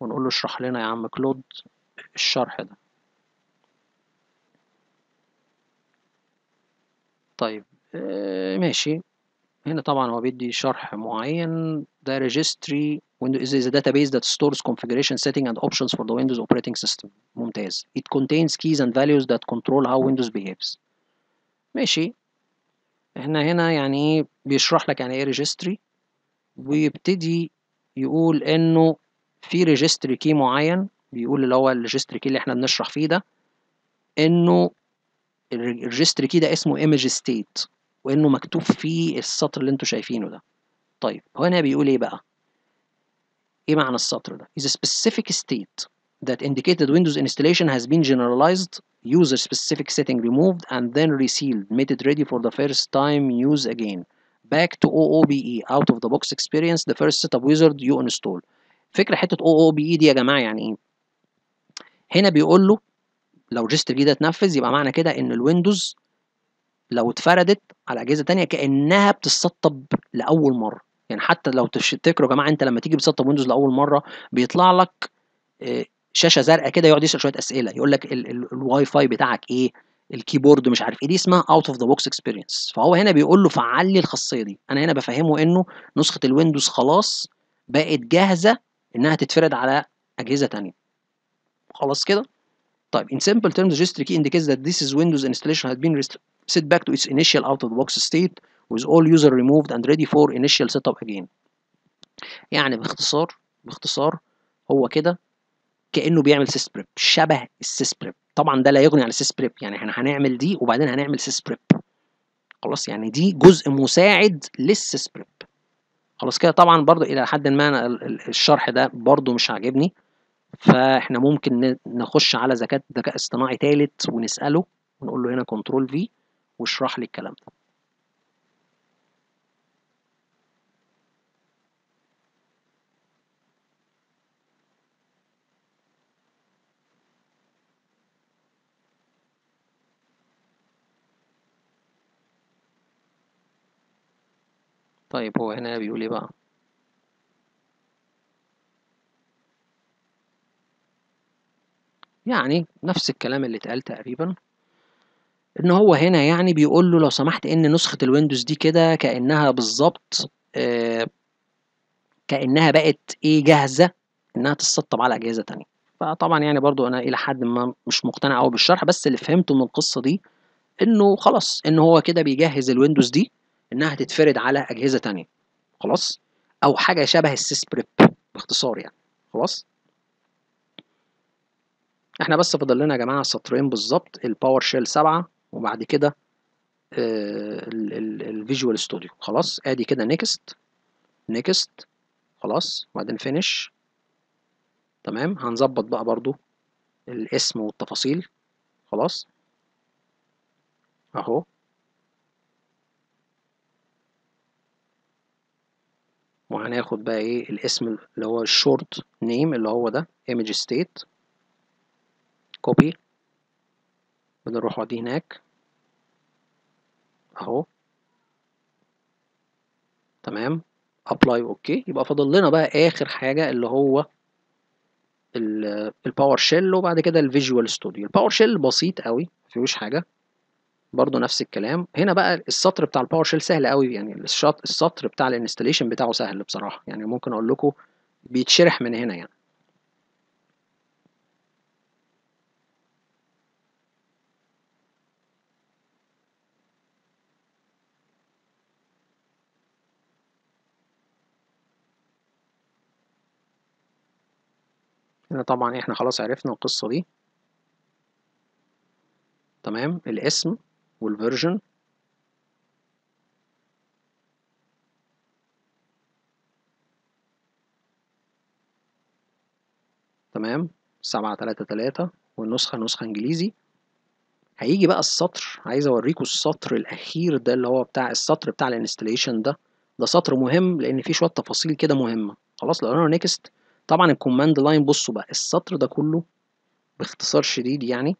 ونقول له اشرح لنا يا عم كلود الشرح ده طيب أه ماشي هنا طبعا هو بيدي شرح معين ده registry Windows is a database that stores configuration setting and options for the Windows operating system ممتاز it contains keys and values that control how Windows behaves ماشي إحنا هنا يعني إيه بيشرح لك يعني إيه registry ويبتدي يقول انه في registry key معين بيقول اللي هو الريجستري كي اللي إحنا بنشرح فيه ده انه الريجستري كي ده اسمه image state وانه مكتوب فيه السطر اللي أنتوا شايفينه ده طيب هنا بيقول إيه بقى إيه معنى السطر ده is a specific state that indicated Windows installation has been generalized user specific setting removed and then resealed made it ready for the first time use again back to OOBE out of the box experience the first setup wizard you install فكرة حتة OOBE دي يا جماعة يعني إيه؟ هنا بيقول له لو ال registry ده اتنفذ يبقى معنى كده إن الويندوز لو اتفردت على أجهزة تانية كأنها بتسطب لأول مرة. يعني حتى لو تفتكروا يا جماعة أنت لما تيجي بتسطب ويندوز لأول مرة بيطلع لك شاشة زرقاء كده يقعد يسأل شوية أسئلة. يقول لك الواي فاي بتاعك إيه؟ ال keyboard مش عارف إيه. دي اسمها out of the box experience فهو هنا بيقول له فعل لي الخاصية دي. أنا هنا بفهمه إنه نسخة الويندوز خلاص بقت جاهزة إنها تتفرد على أجهزة تانية. خلاص كده؟ طيب in simple terms registry key indicates that this is Windows installation has been set back to its initial out of the box state with all user removed and ready for initial setup again. يعني باختصار باختصار هو كده كأنه بيعمل Sysprep شبه ال Sysprep طبعا ده لا يغني عن ال Sysprep يعني إحنا هنعمل دي وبعدين هنعمل Sysprep خلاص يعني دي جزء مساعد لل Sysprep خلاص كده. طبعا برضو إلى حد ما الشرح ده برضو مش عاجبني. فإحنا ممكن نخش على ذكاء ذكاء اصطناعي ثالث ونسأله ونقول له هنا كنترول في واشرح لي الكلام ده. طيب هو هنا بيقول إيه بقى؟ يعني نفس الكلام اللي اتقال تقريبا إن هو هنا يعني بيقول له لو سمحت إن نسخة الويندوز دي كده كأنها بالظبط آه كأنها بقت إيه جاهزة إنها تتسطب على أجهزة تانية. فطبعا يعني برضو أنا إلى حد ما مش مقتنع قوي بالشرح بس اللي فهمته من القصة دي إنه خلاص إن هو كده بيجهز ال Windows دي إنها تتفرد على أجهزة تانية. خلاص؟ أو حاجة شبه ال Sysprep باختصار يعني. خلاص؟ إحنا بس فاضل لنا يا جماعة سطرين بالظبط ال PowerShell 7 وبعد كده ال Visual Studio خلاص؟ أدي كده next next خلاص؟ وبعدين finish تمام؟ هنظبط بقى برضو الاسم والتفاصيل. خلاص؟ أهو. وهناخد بقى إيه الاسم اللي هو ال short name اللي هو ده image state copy بنروح ودي هناك. أهو. تمام. apply OK يبقى فاضل لنا بقى آخر حاجة اللي هو ال PowerShell وبعد كده ال Visual Studio ال PowerShell بسيط قوي مفيهوش حاجة. برضو نفس الكلام. هنا بقى السطر بتاع ال PowerShell سهل قوي يعني السطر بتاع ال installation بتاعه سهل بصراحة. يعني ممكن أقول لكم بيتشرح من هنا يعني. هنا طبعا إحنا خلاص عرفنا القصة دي. تمام؟ الاسم. وال version تمام؟ سبعة تلاتة تلاتة والنسخة نسخة انجليزي. هيجي بقى السطر. عايز اوريكم السطر الاخير ده اللي هو بتاع السطر بتاع ال installation ده. ده سطر مهم لأن فيه شوية تفاصيل كده مهمة. خلاص لو أنا next طبعا ال command line بصوا بقى السطر ده كله باختصار شديد يعني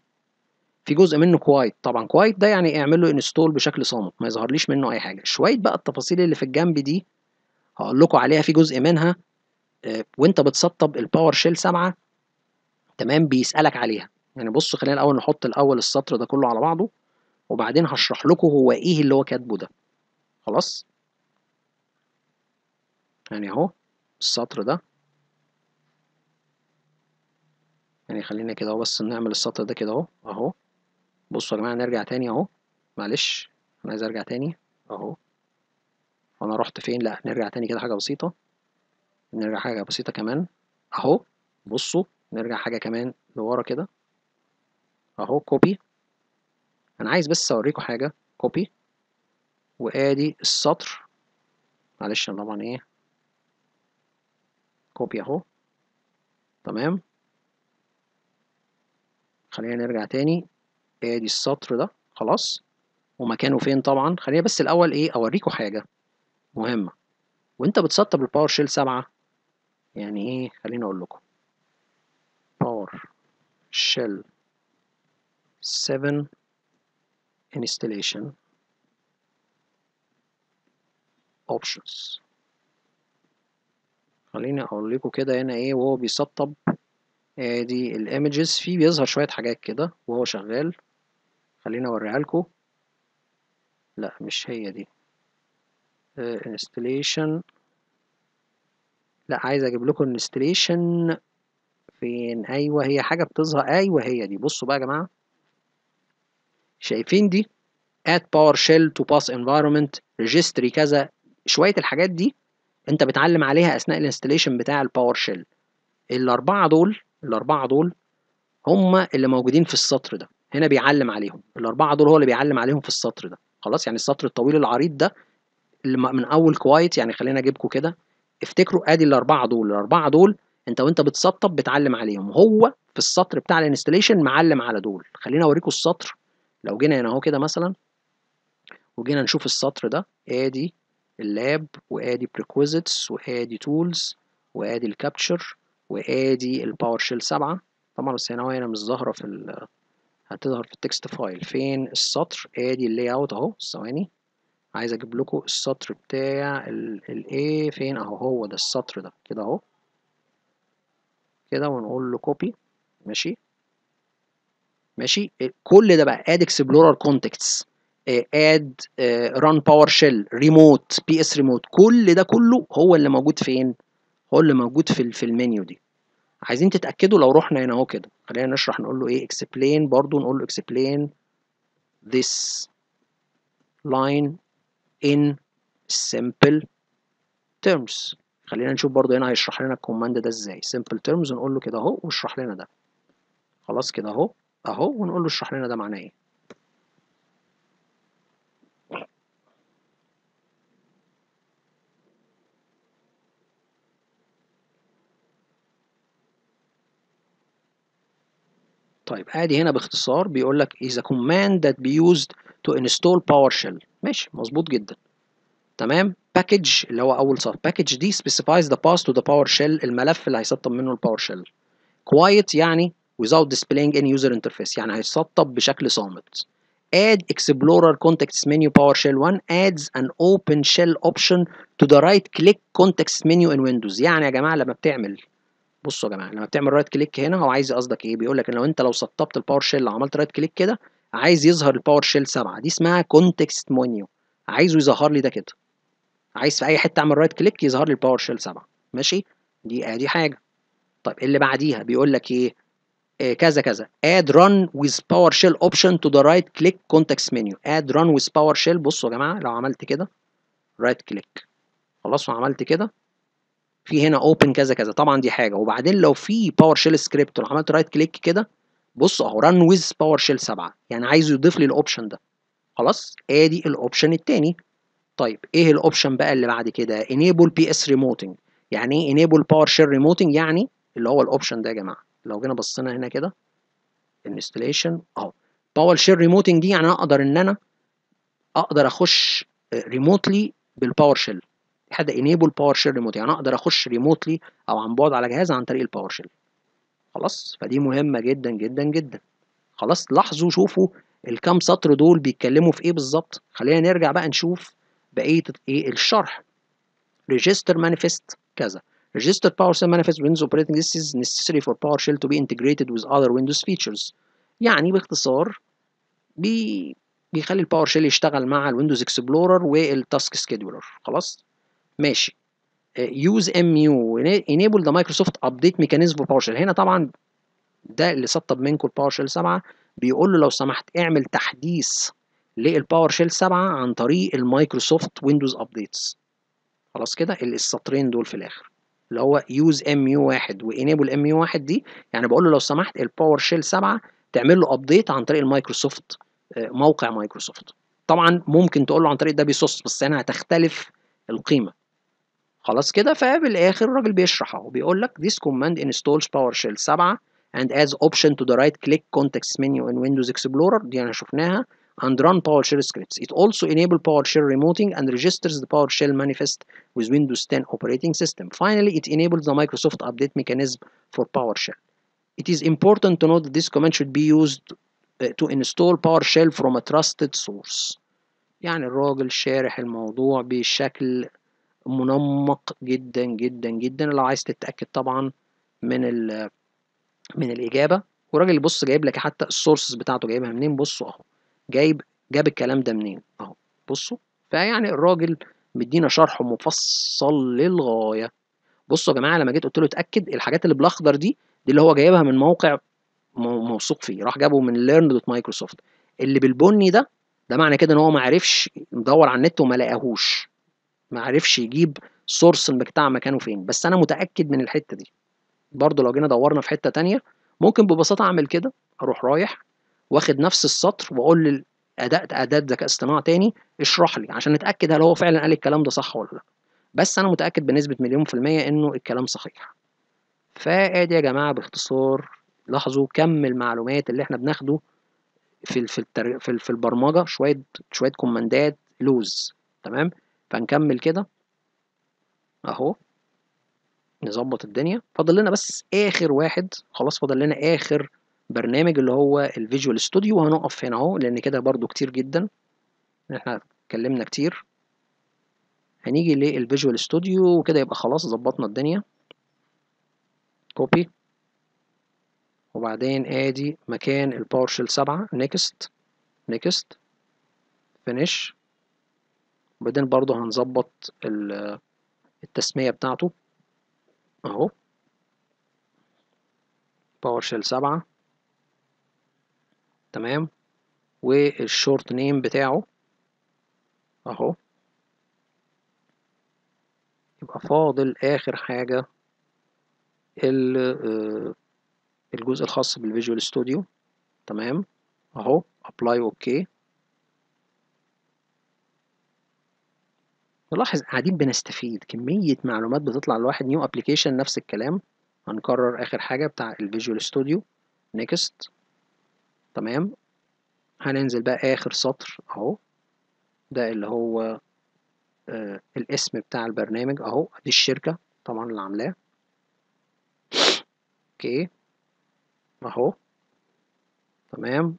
في جزء منه quiet. طبعا quiet ده يعني اعمل له install بشكل صامت ما يظهرليش منه أي حاجة. شوية بقى التفاصيل اللي في الجنب دي هقول لكم عليها في جزء منها آه، وانت بتسطب ال PowerShell 7 تمام بيسألك عليها. يعني بصوا خلينا الأول نحط الأول السطر ده كله على بعضه وبعدين هشرح لكم هو إيه اللي هو كاتبه ده. خلاص؟ يعني أهو السطر ده. يعني خلينا كده أهو بس نعمل السطر ده كده أهو أهو. بصوا يا جماعة نرجع تاني أهو. معلش أنا عايز أرجع تاني أهو. وأنا رحت فين؟ لا نرجع تاني كده حاجة بسيطة. نرجع حاجة بسيطة كمان. أهو بصوا نرجع حاجة كمان لورا كده. أهو كوبي أنا عايز بس أوريكم حاجة. copy وآدي السطر. معلش أنا طبعا إيه؟ copy أهو. تمام. خلينا نرجع تاني. ادي السطر ده خلاص. ومكانه فين طبعا؟ خلينا بس الأول إيه اوريكم حاجة مهمة. وأنت بتسطب ال PowerShell 7 يعني إيه؟ خليني أقول لكم. Power شيل 7 installation options. خليني أقول لكم كده هنا إيه وهو بيسطب. ادي الايمجز فيه بيظهر شوية حاجات كده وهو شغال. خليني اوريها لكم. لا مش هي دي. uh, installation. لا عايز أجيب لكم installation فين؟ أيوه هي حاجة بتظهر. أيوه هي دي. بصوا بقى يا جماعة. شايفين دي؟ add PowerShell to path environment. registry كذا. شوية الحاجات دي انت بتعلم عليها اثناء ال installation بتاع ال PowerShell الأربعة دول الأربعة دول هم اللي موجودين في السطر ده. هنا بيعلم عليهم. الأربعة دول هو اللي بيعلم عليهم في السطر ده. خلاص يعني السطر الطويل العريض ده اللي من أول quiet يعني خلينا اجيبكم كده. افتكروا أدي الأربعة دول. الأربعة دول أنت وأنت بتسطب بتعلم عليهم. هو في السطر بتاع ال installation معلم على دول. خلينا اوريكم السطر. لو جينا هنا أهو كده مثلا وجينا نشوف السطر ده. أدي اللاب وأدي prerequisites وأدي tools وأدي ال capture وأدي ال PowerShell 7 طبعا بس هنا هنا مش ظاهرة في هتظهر في ال text file. فين؟ السطر. ادي ال layout اهو. ثواني. عايز أجيب لكم السطر بتاع الايه فين؟ اهو. هو ده السطر ده. كده اهو. كده ونقول له copy ماشي. ماشي. كل ده بقى add explorer context add run PowerShell remote PS remote كل ده كله هو اللي موجود فين؟ هو اللي موجود في في المنيو دي. عايزين تتأكدوا لو رحنا هنا أهو كده. خلينا نشرح نقول له إيه explain برضو نقول له explain this line in simple terms. خلينا نشوف برضو هنا هيشرح لنا الكوماند ده إزاي. simple terms ونقول له كده أهو واشرح لنا ده. خلاص كده أهو أهو ونقول له اشرح لنا ده معناه إيه. طيب آدي هنا باختصار بيقول لك the command that be used to install PowerShell ماشي مظبوط جدا. تمام؟ package اللي هو أول سطر package دي specifies the path to the PowerShell الملف اللي هيسطب منه ال PowerShell quiet يعني without displaying any user interface يعني هيسطب بشكل صامت. add explorer context menu powershell 1 adds an open shell option to the right click context menu in windows. يعني يا جماعة لما بتعمل بصوا يا جماعة لما بتعمل right click هنا هو عايز قصدك إيه؟ بيقول لك إن لو أنت لو سطبت ال PowerShell عملت right click كده عايز يظهر ال PowerShell 7 دي اسمها context menu عايزه يظهر لي ده كده. عايز في أي حتة أعمل right click يظهر لي ال PowerShell 7 ماشي؟ دي آدي حاجة. طيب اللي بعديها بيقول لك إيه؟ آه كذا كذا. Add run with PowerShell option to the right click context menu. Add run with PowerShell. بصوا يا جماعة لو عملت كده right click خلاص وعملت كده. في هنا open كذا كذا. طبعا دي حاجة. وبعدين لو في PowerShell script لو عملت right click كده بص أهو run with PowerShell 7 يعني عايزه يضيف لي ال option ده. خلاص؟ آدي ال option التاني. طيب إيه ال option بقى اللي بعد كده؟ enable PS remoting. يعني إيه enable PowerShell remoting يعني اللي هو ال option ده يا جماعة. لو جينا بصينا هنا كده. installation أهو. PowerShell remoting دي يعني أقدر إن أنا أقدر أخش remotely بال PowerShell حاجة enable PowerShell remote يعني أقدر أخش remotely أو عن بعد على جهاز عن طريق ال PowerShell خلاص؟ فدي مهمة جدا جدا جدا. خلاص؟ لاحظوا شوفوا الكام سطر دول بيتكلموا في إيه بالظبط. خلينا نرجع بقى نشوف بقية إيه؟ الشرح. register manifest كذا. Registered PowerShell manifest Windows operating this is necessary for PowerShell to be integrated with other Windows features. يعني باختصار بي بيخلي ال PowerShell يشتغل مع ال Windows Explorer وال Task Scheduler خلاص؟ ماشي. use MU enable the Microsoft update mechanism for PowerShell. هنا طبعا ده اللي سطب منكم ال PowerShell 7 بيقول له لو سمحت اعمل تحديث لل PowerShell 7 عن طريق ال Microsoft Windows Updates خلاص كده السطرين دول في الآخر. اللي هو use MU 1 و enable MU 1 دي يعني بقول له لو سمحت الباور شيل 7 تعمل له ابديت عن طريق المايكروسوفت موقع مايكروسوفت طبعا ممكن تقول له عن طريق ده بيسوس بس هنا هتختلف القيمة. خلاص كده فبالاخر الراجل بيشرح اهو بيقول لك this command installs PowerShell 7 and adds option to the right click context menu in Windows Explorer دي انا شفناها and run PowerShell scripts. It also enable PowerShell remoting and registers the PowerShell manifest with Windows 10 operating system. Finally, it enables the Microsoft update mechanism for PowerShell. It is important to note that this command should be used uh, to install PowerShell from a trusted source. يعني الراجل شارح الموضوع بشكل منمق جدا جدا جدا. لو عايز تتأكد طبعا من من الإجابة. والراجل بص جايب لك حتى السورسز بتاعته جايبها منين؟ بصوا أهو. جايب جاب الكلام ده منين؟ أهو. بصوا. فيعني الراجل مدينا شرح مفصل للغاية. بصوا يا جماعة لما جيت قلت له اتأكد الحاجات اللي بالأخضر دي دي اللي هو جايبها من موقع موثوق فيه. راح جابه من learn.microsoft اللي بالبني ده ده معنى كده إن هو ما عرفش يدور على النت وما لقاهوش. ما عرفش يجيب سورس بتاع مكانه فين. بس أنا متأكد من الحتة دي. برضو لو جينا دورنا في حتة تانية ممكن ببساطة أعمل كده أروح رايح واخد نفس السطر وأقول للأداء اداه ذكاء اصطناعي تاني اشرح لي عشان نتأكد هل هو فعلا قال الكلام ده صح ولا لأ. بس أنا متأكد بنسبة مليون في المية إنه الكلام صحيح. فأدي يا جماعة باختصار لاحظوا كم المعلومات اللي إحنا بناخده في. في, في البرمجة شوية شوية كوماندات loose تمام؟ فنكمل كده. أهو. نظبط الدنيا. فاضل لنا بس آخر واحد. خلاص فاضل لنا آخر برنامج اللي هو ال Visual Studio. وهنقف هنا أهو لأن كده برضو كتير جدا. إحنا اتكلمنا كتير. هنيجي لل Visual Studio وكده يبقى خلاص ظبطنا الدنيا. copy. وبعدين آدي مكان Shell 7 next. next. finish وبعدين برضو هنظبط التسمية بتاعته. أهو. PowerShell 7 تمام. وال short name بتاعه. أهو. يبقى فاضل آخر حاجة الجزء الخاص بال Visual Studio تمام. أهو. apply okay نلاحظ قاعدين بنستفيد. كمية معلومات بتطلع لواحد new application نفس الكلام هنكرر آخر حاجة بتاع ال Visual Studio next تمام. هننزل بقى آخر سطر أهو. ده اللي هو آه الاسم بتاع البرنامج أهو. دي الشركة طبعا اللي عاملاه. okay أهو. تمام.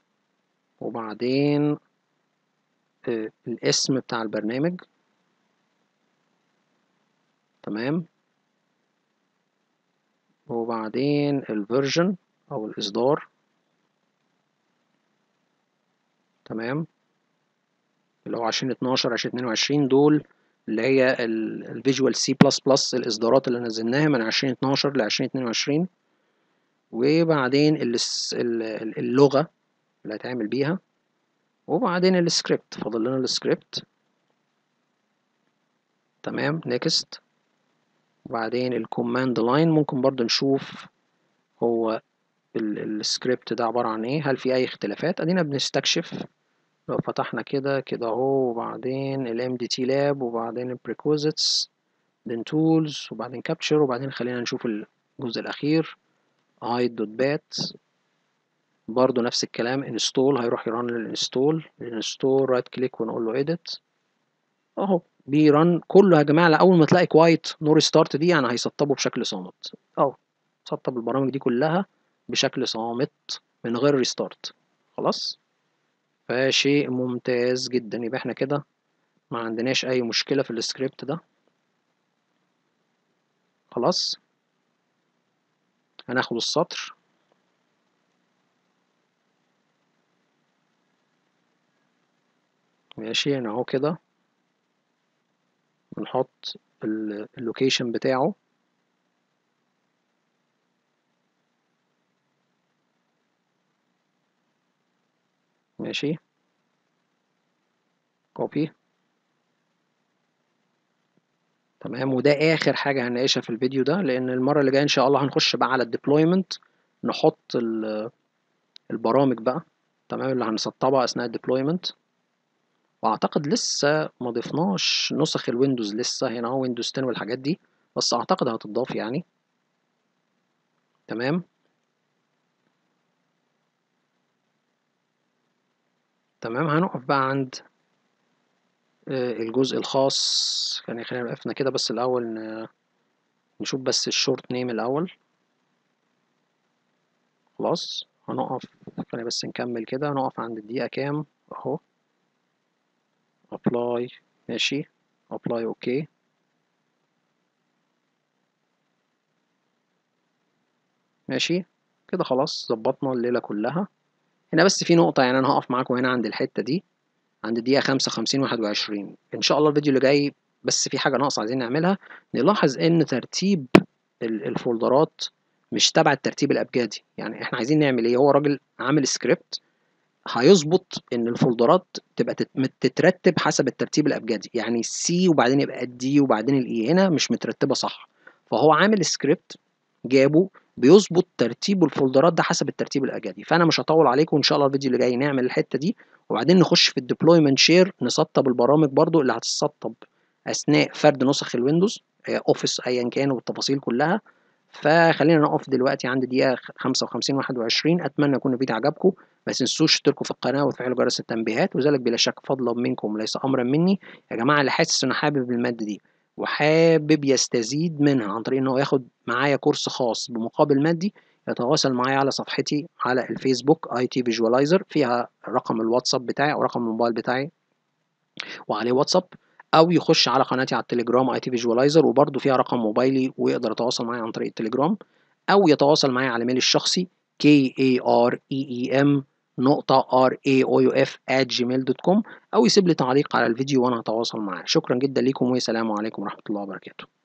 وبعدين آه الاسم بتاع البرنامج. تمام؟ وبعدين ال version أو الإصدار. تمام؟ اللي هو عشرين اتناشر عشرين اتنين وعشرين دول اللي هي ال Visual C plus plus الإصدارات اللي نزلناها من عشرين اتناشر لعشرين اتنين وعشرين. وبعدين اللغة اللي هتعمل بيها. وبعدين السكريبت فاضل لنا السكريبت تمام؟ next وبعدين ال command line ممكن برضو نشوف هو السكريبت ده عبارة عن إيه هل في أي اختلافات؟ أدينا بنستكشف. لو فتحنا كده كده أهو وبعدين ال MDT lab وبعدين ال prerequisites then tools وبعدين capture وبعدين خلينا نشوف الجزء الأخير hide.bat برضو نفس الكلام install هيروح يرن ال install ال install right click ونقول له edit. أهو. بيرن كله يا جماعة أول ما تلاقي quiet no restart دي يعني هيسطبه بشكل صامت. اهو سطب البرامج دي كلها بشكل صامت من غير restart خلاص؟ فشيء ممتاز جدا. يبقى إحنا كده ما عندناش أي مشكلة في السكريبت ده. خلاص؟ هناخد السطر. ماشي هنا أهو كده. بنحط ال location بتاعه. ماشي. copy تمام. وده آخر حاجة هنناقشها في الفيديو ده لأن المرة اللي جاية إن شاء الله هنخش بقى على ال deployment نحط البرامج بقى. تمام. اللي هنسطبها أثناء ال deployment وأعتقد لسه ما ضفناش نسخ ال Windows لسه هنا أهو Windows 10 والحاجات دي بس أعتقد هتضاف يعني. تمام؟ تمام هنقف بقى عند الجزء الخاص. يعني خلينا وقفنا كده بس الأول نشوف بس ال short name الأول. خلاص هنقف خلينا بس نكمل كده هنقف عند الدقيقة كام؟ أهو. apply ماشي. apply okay ماشي. كده خلاص ظبطنا الليلة كلها. هنا بس في نقطة يعني أنا هقف معاكم هنا عند الحتة دي عند الدقيقة خمسة وخمسين واحد وعشرين. إن شاء الله الفيديو اللي جاي بس في حاجة ناقصة عايزين نعملها. نلاحظ إن ترتيب الفولدرات مش تبع الترتيب الأبجدي. يعني إحنا عايزين نعمل إيه؟ هو راجل عامل سكريبت هيظبط إن الفولدرات تبقى تترتب حسب الترتيب الأبجدي. يعني ال C وبعدين يبقى ال D وبعدين ال E هنا مش مترتبة صح. فهو عامل سكريبت جابه بيظبط ترتيب الفولدرات ده حسب الترتيب الأبجدي. فأنا مش هطول عليكم ان شاء الله الفيديو اللي جاي نعمل الحتة دي. وبعدين نخش في ال deployment share نسطب البرامج برضو اللي هتسطب أثناء فرد نسخ ال Windows Office ايا كان والتفاصيل كلها. فخلينا نقف دلوقتي عند دقيقة 55 21 أتمنى يكون الفيديو عجبكم ما تنسوش تشتركوا في القناة وتفعلوا جرس التنبيهات وذلك بلا شك فضلا منكم ليس امرا مني. يا جماعة اللي حاسس انه حابب المادة دي وحابب يستزيد منها عن طريق انه ياخد معايا كورس خاص بمقابل مادي يتواصل معايا على صفحتي على الفيسبوك IT Visualizer. فيها رقم الواتساب بتاعي أو رقم الموبايل بتاعي وعليه واتساب. أو يخش على قناتي على التليجرام IT Visualizer وبرده فيها رقم موبايلي ويقدر يتواصل معايا عن طريق التليجرام أو يتواصل معايا على ايميلي الشخصي k a r e e m نقطة r a o u f at gmail dot com أو يسيب لي تعليق على الفيديو وأنا هتواصل معاه. شكرا جدا ليكم والسلام عليكم ورحمة الله وبركاته.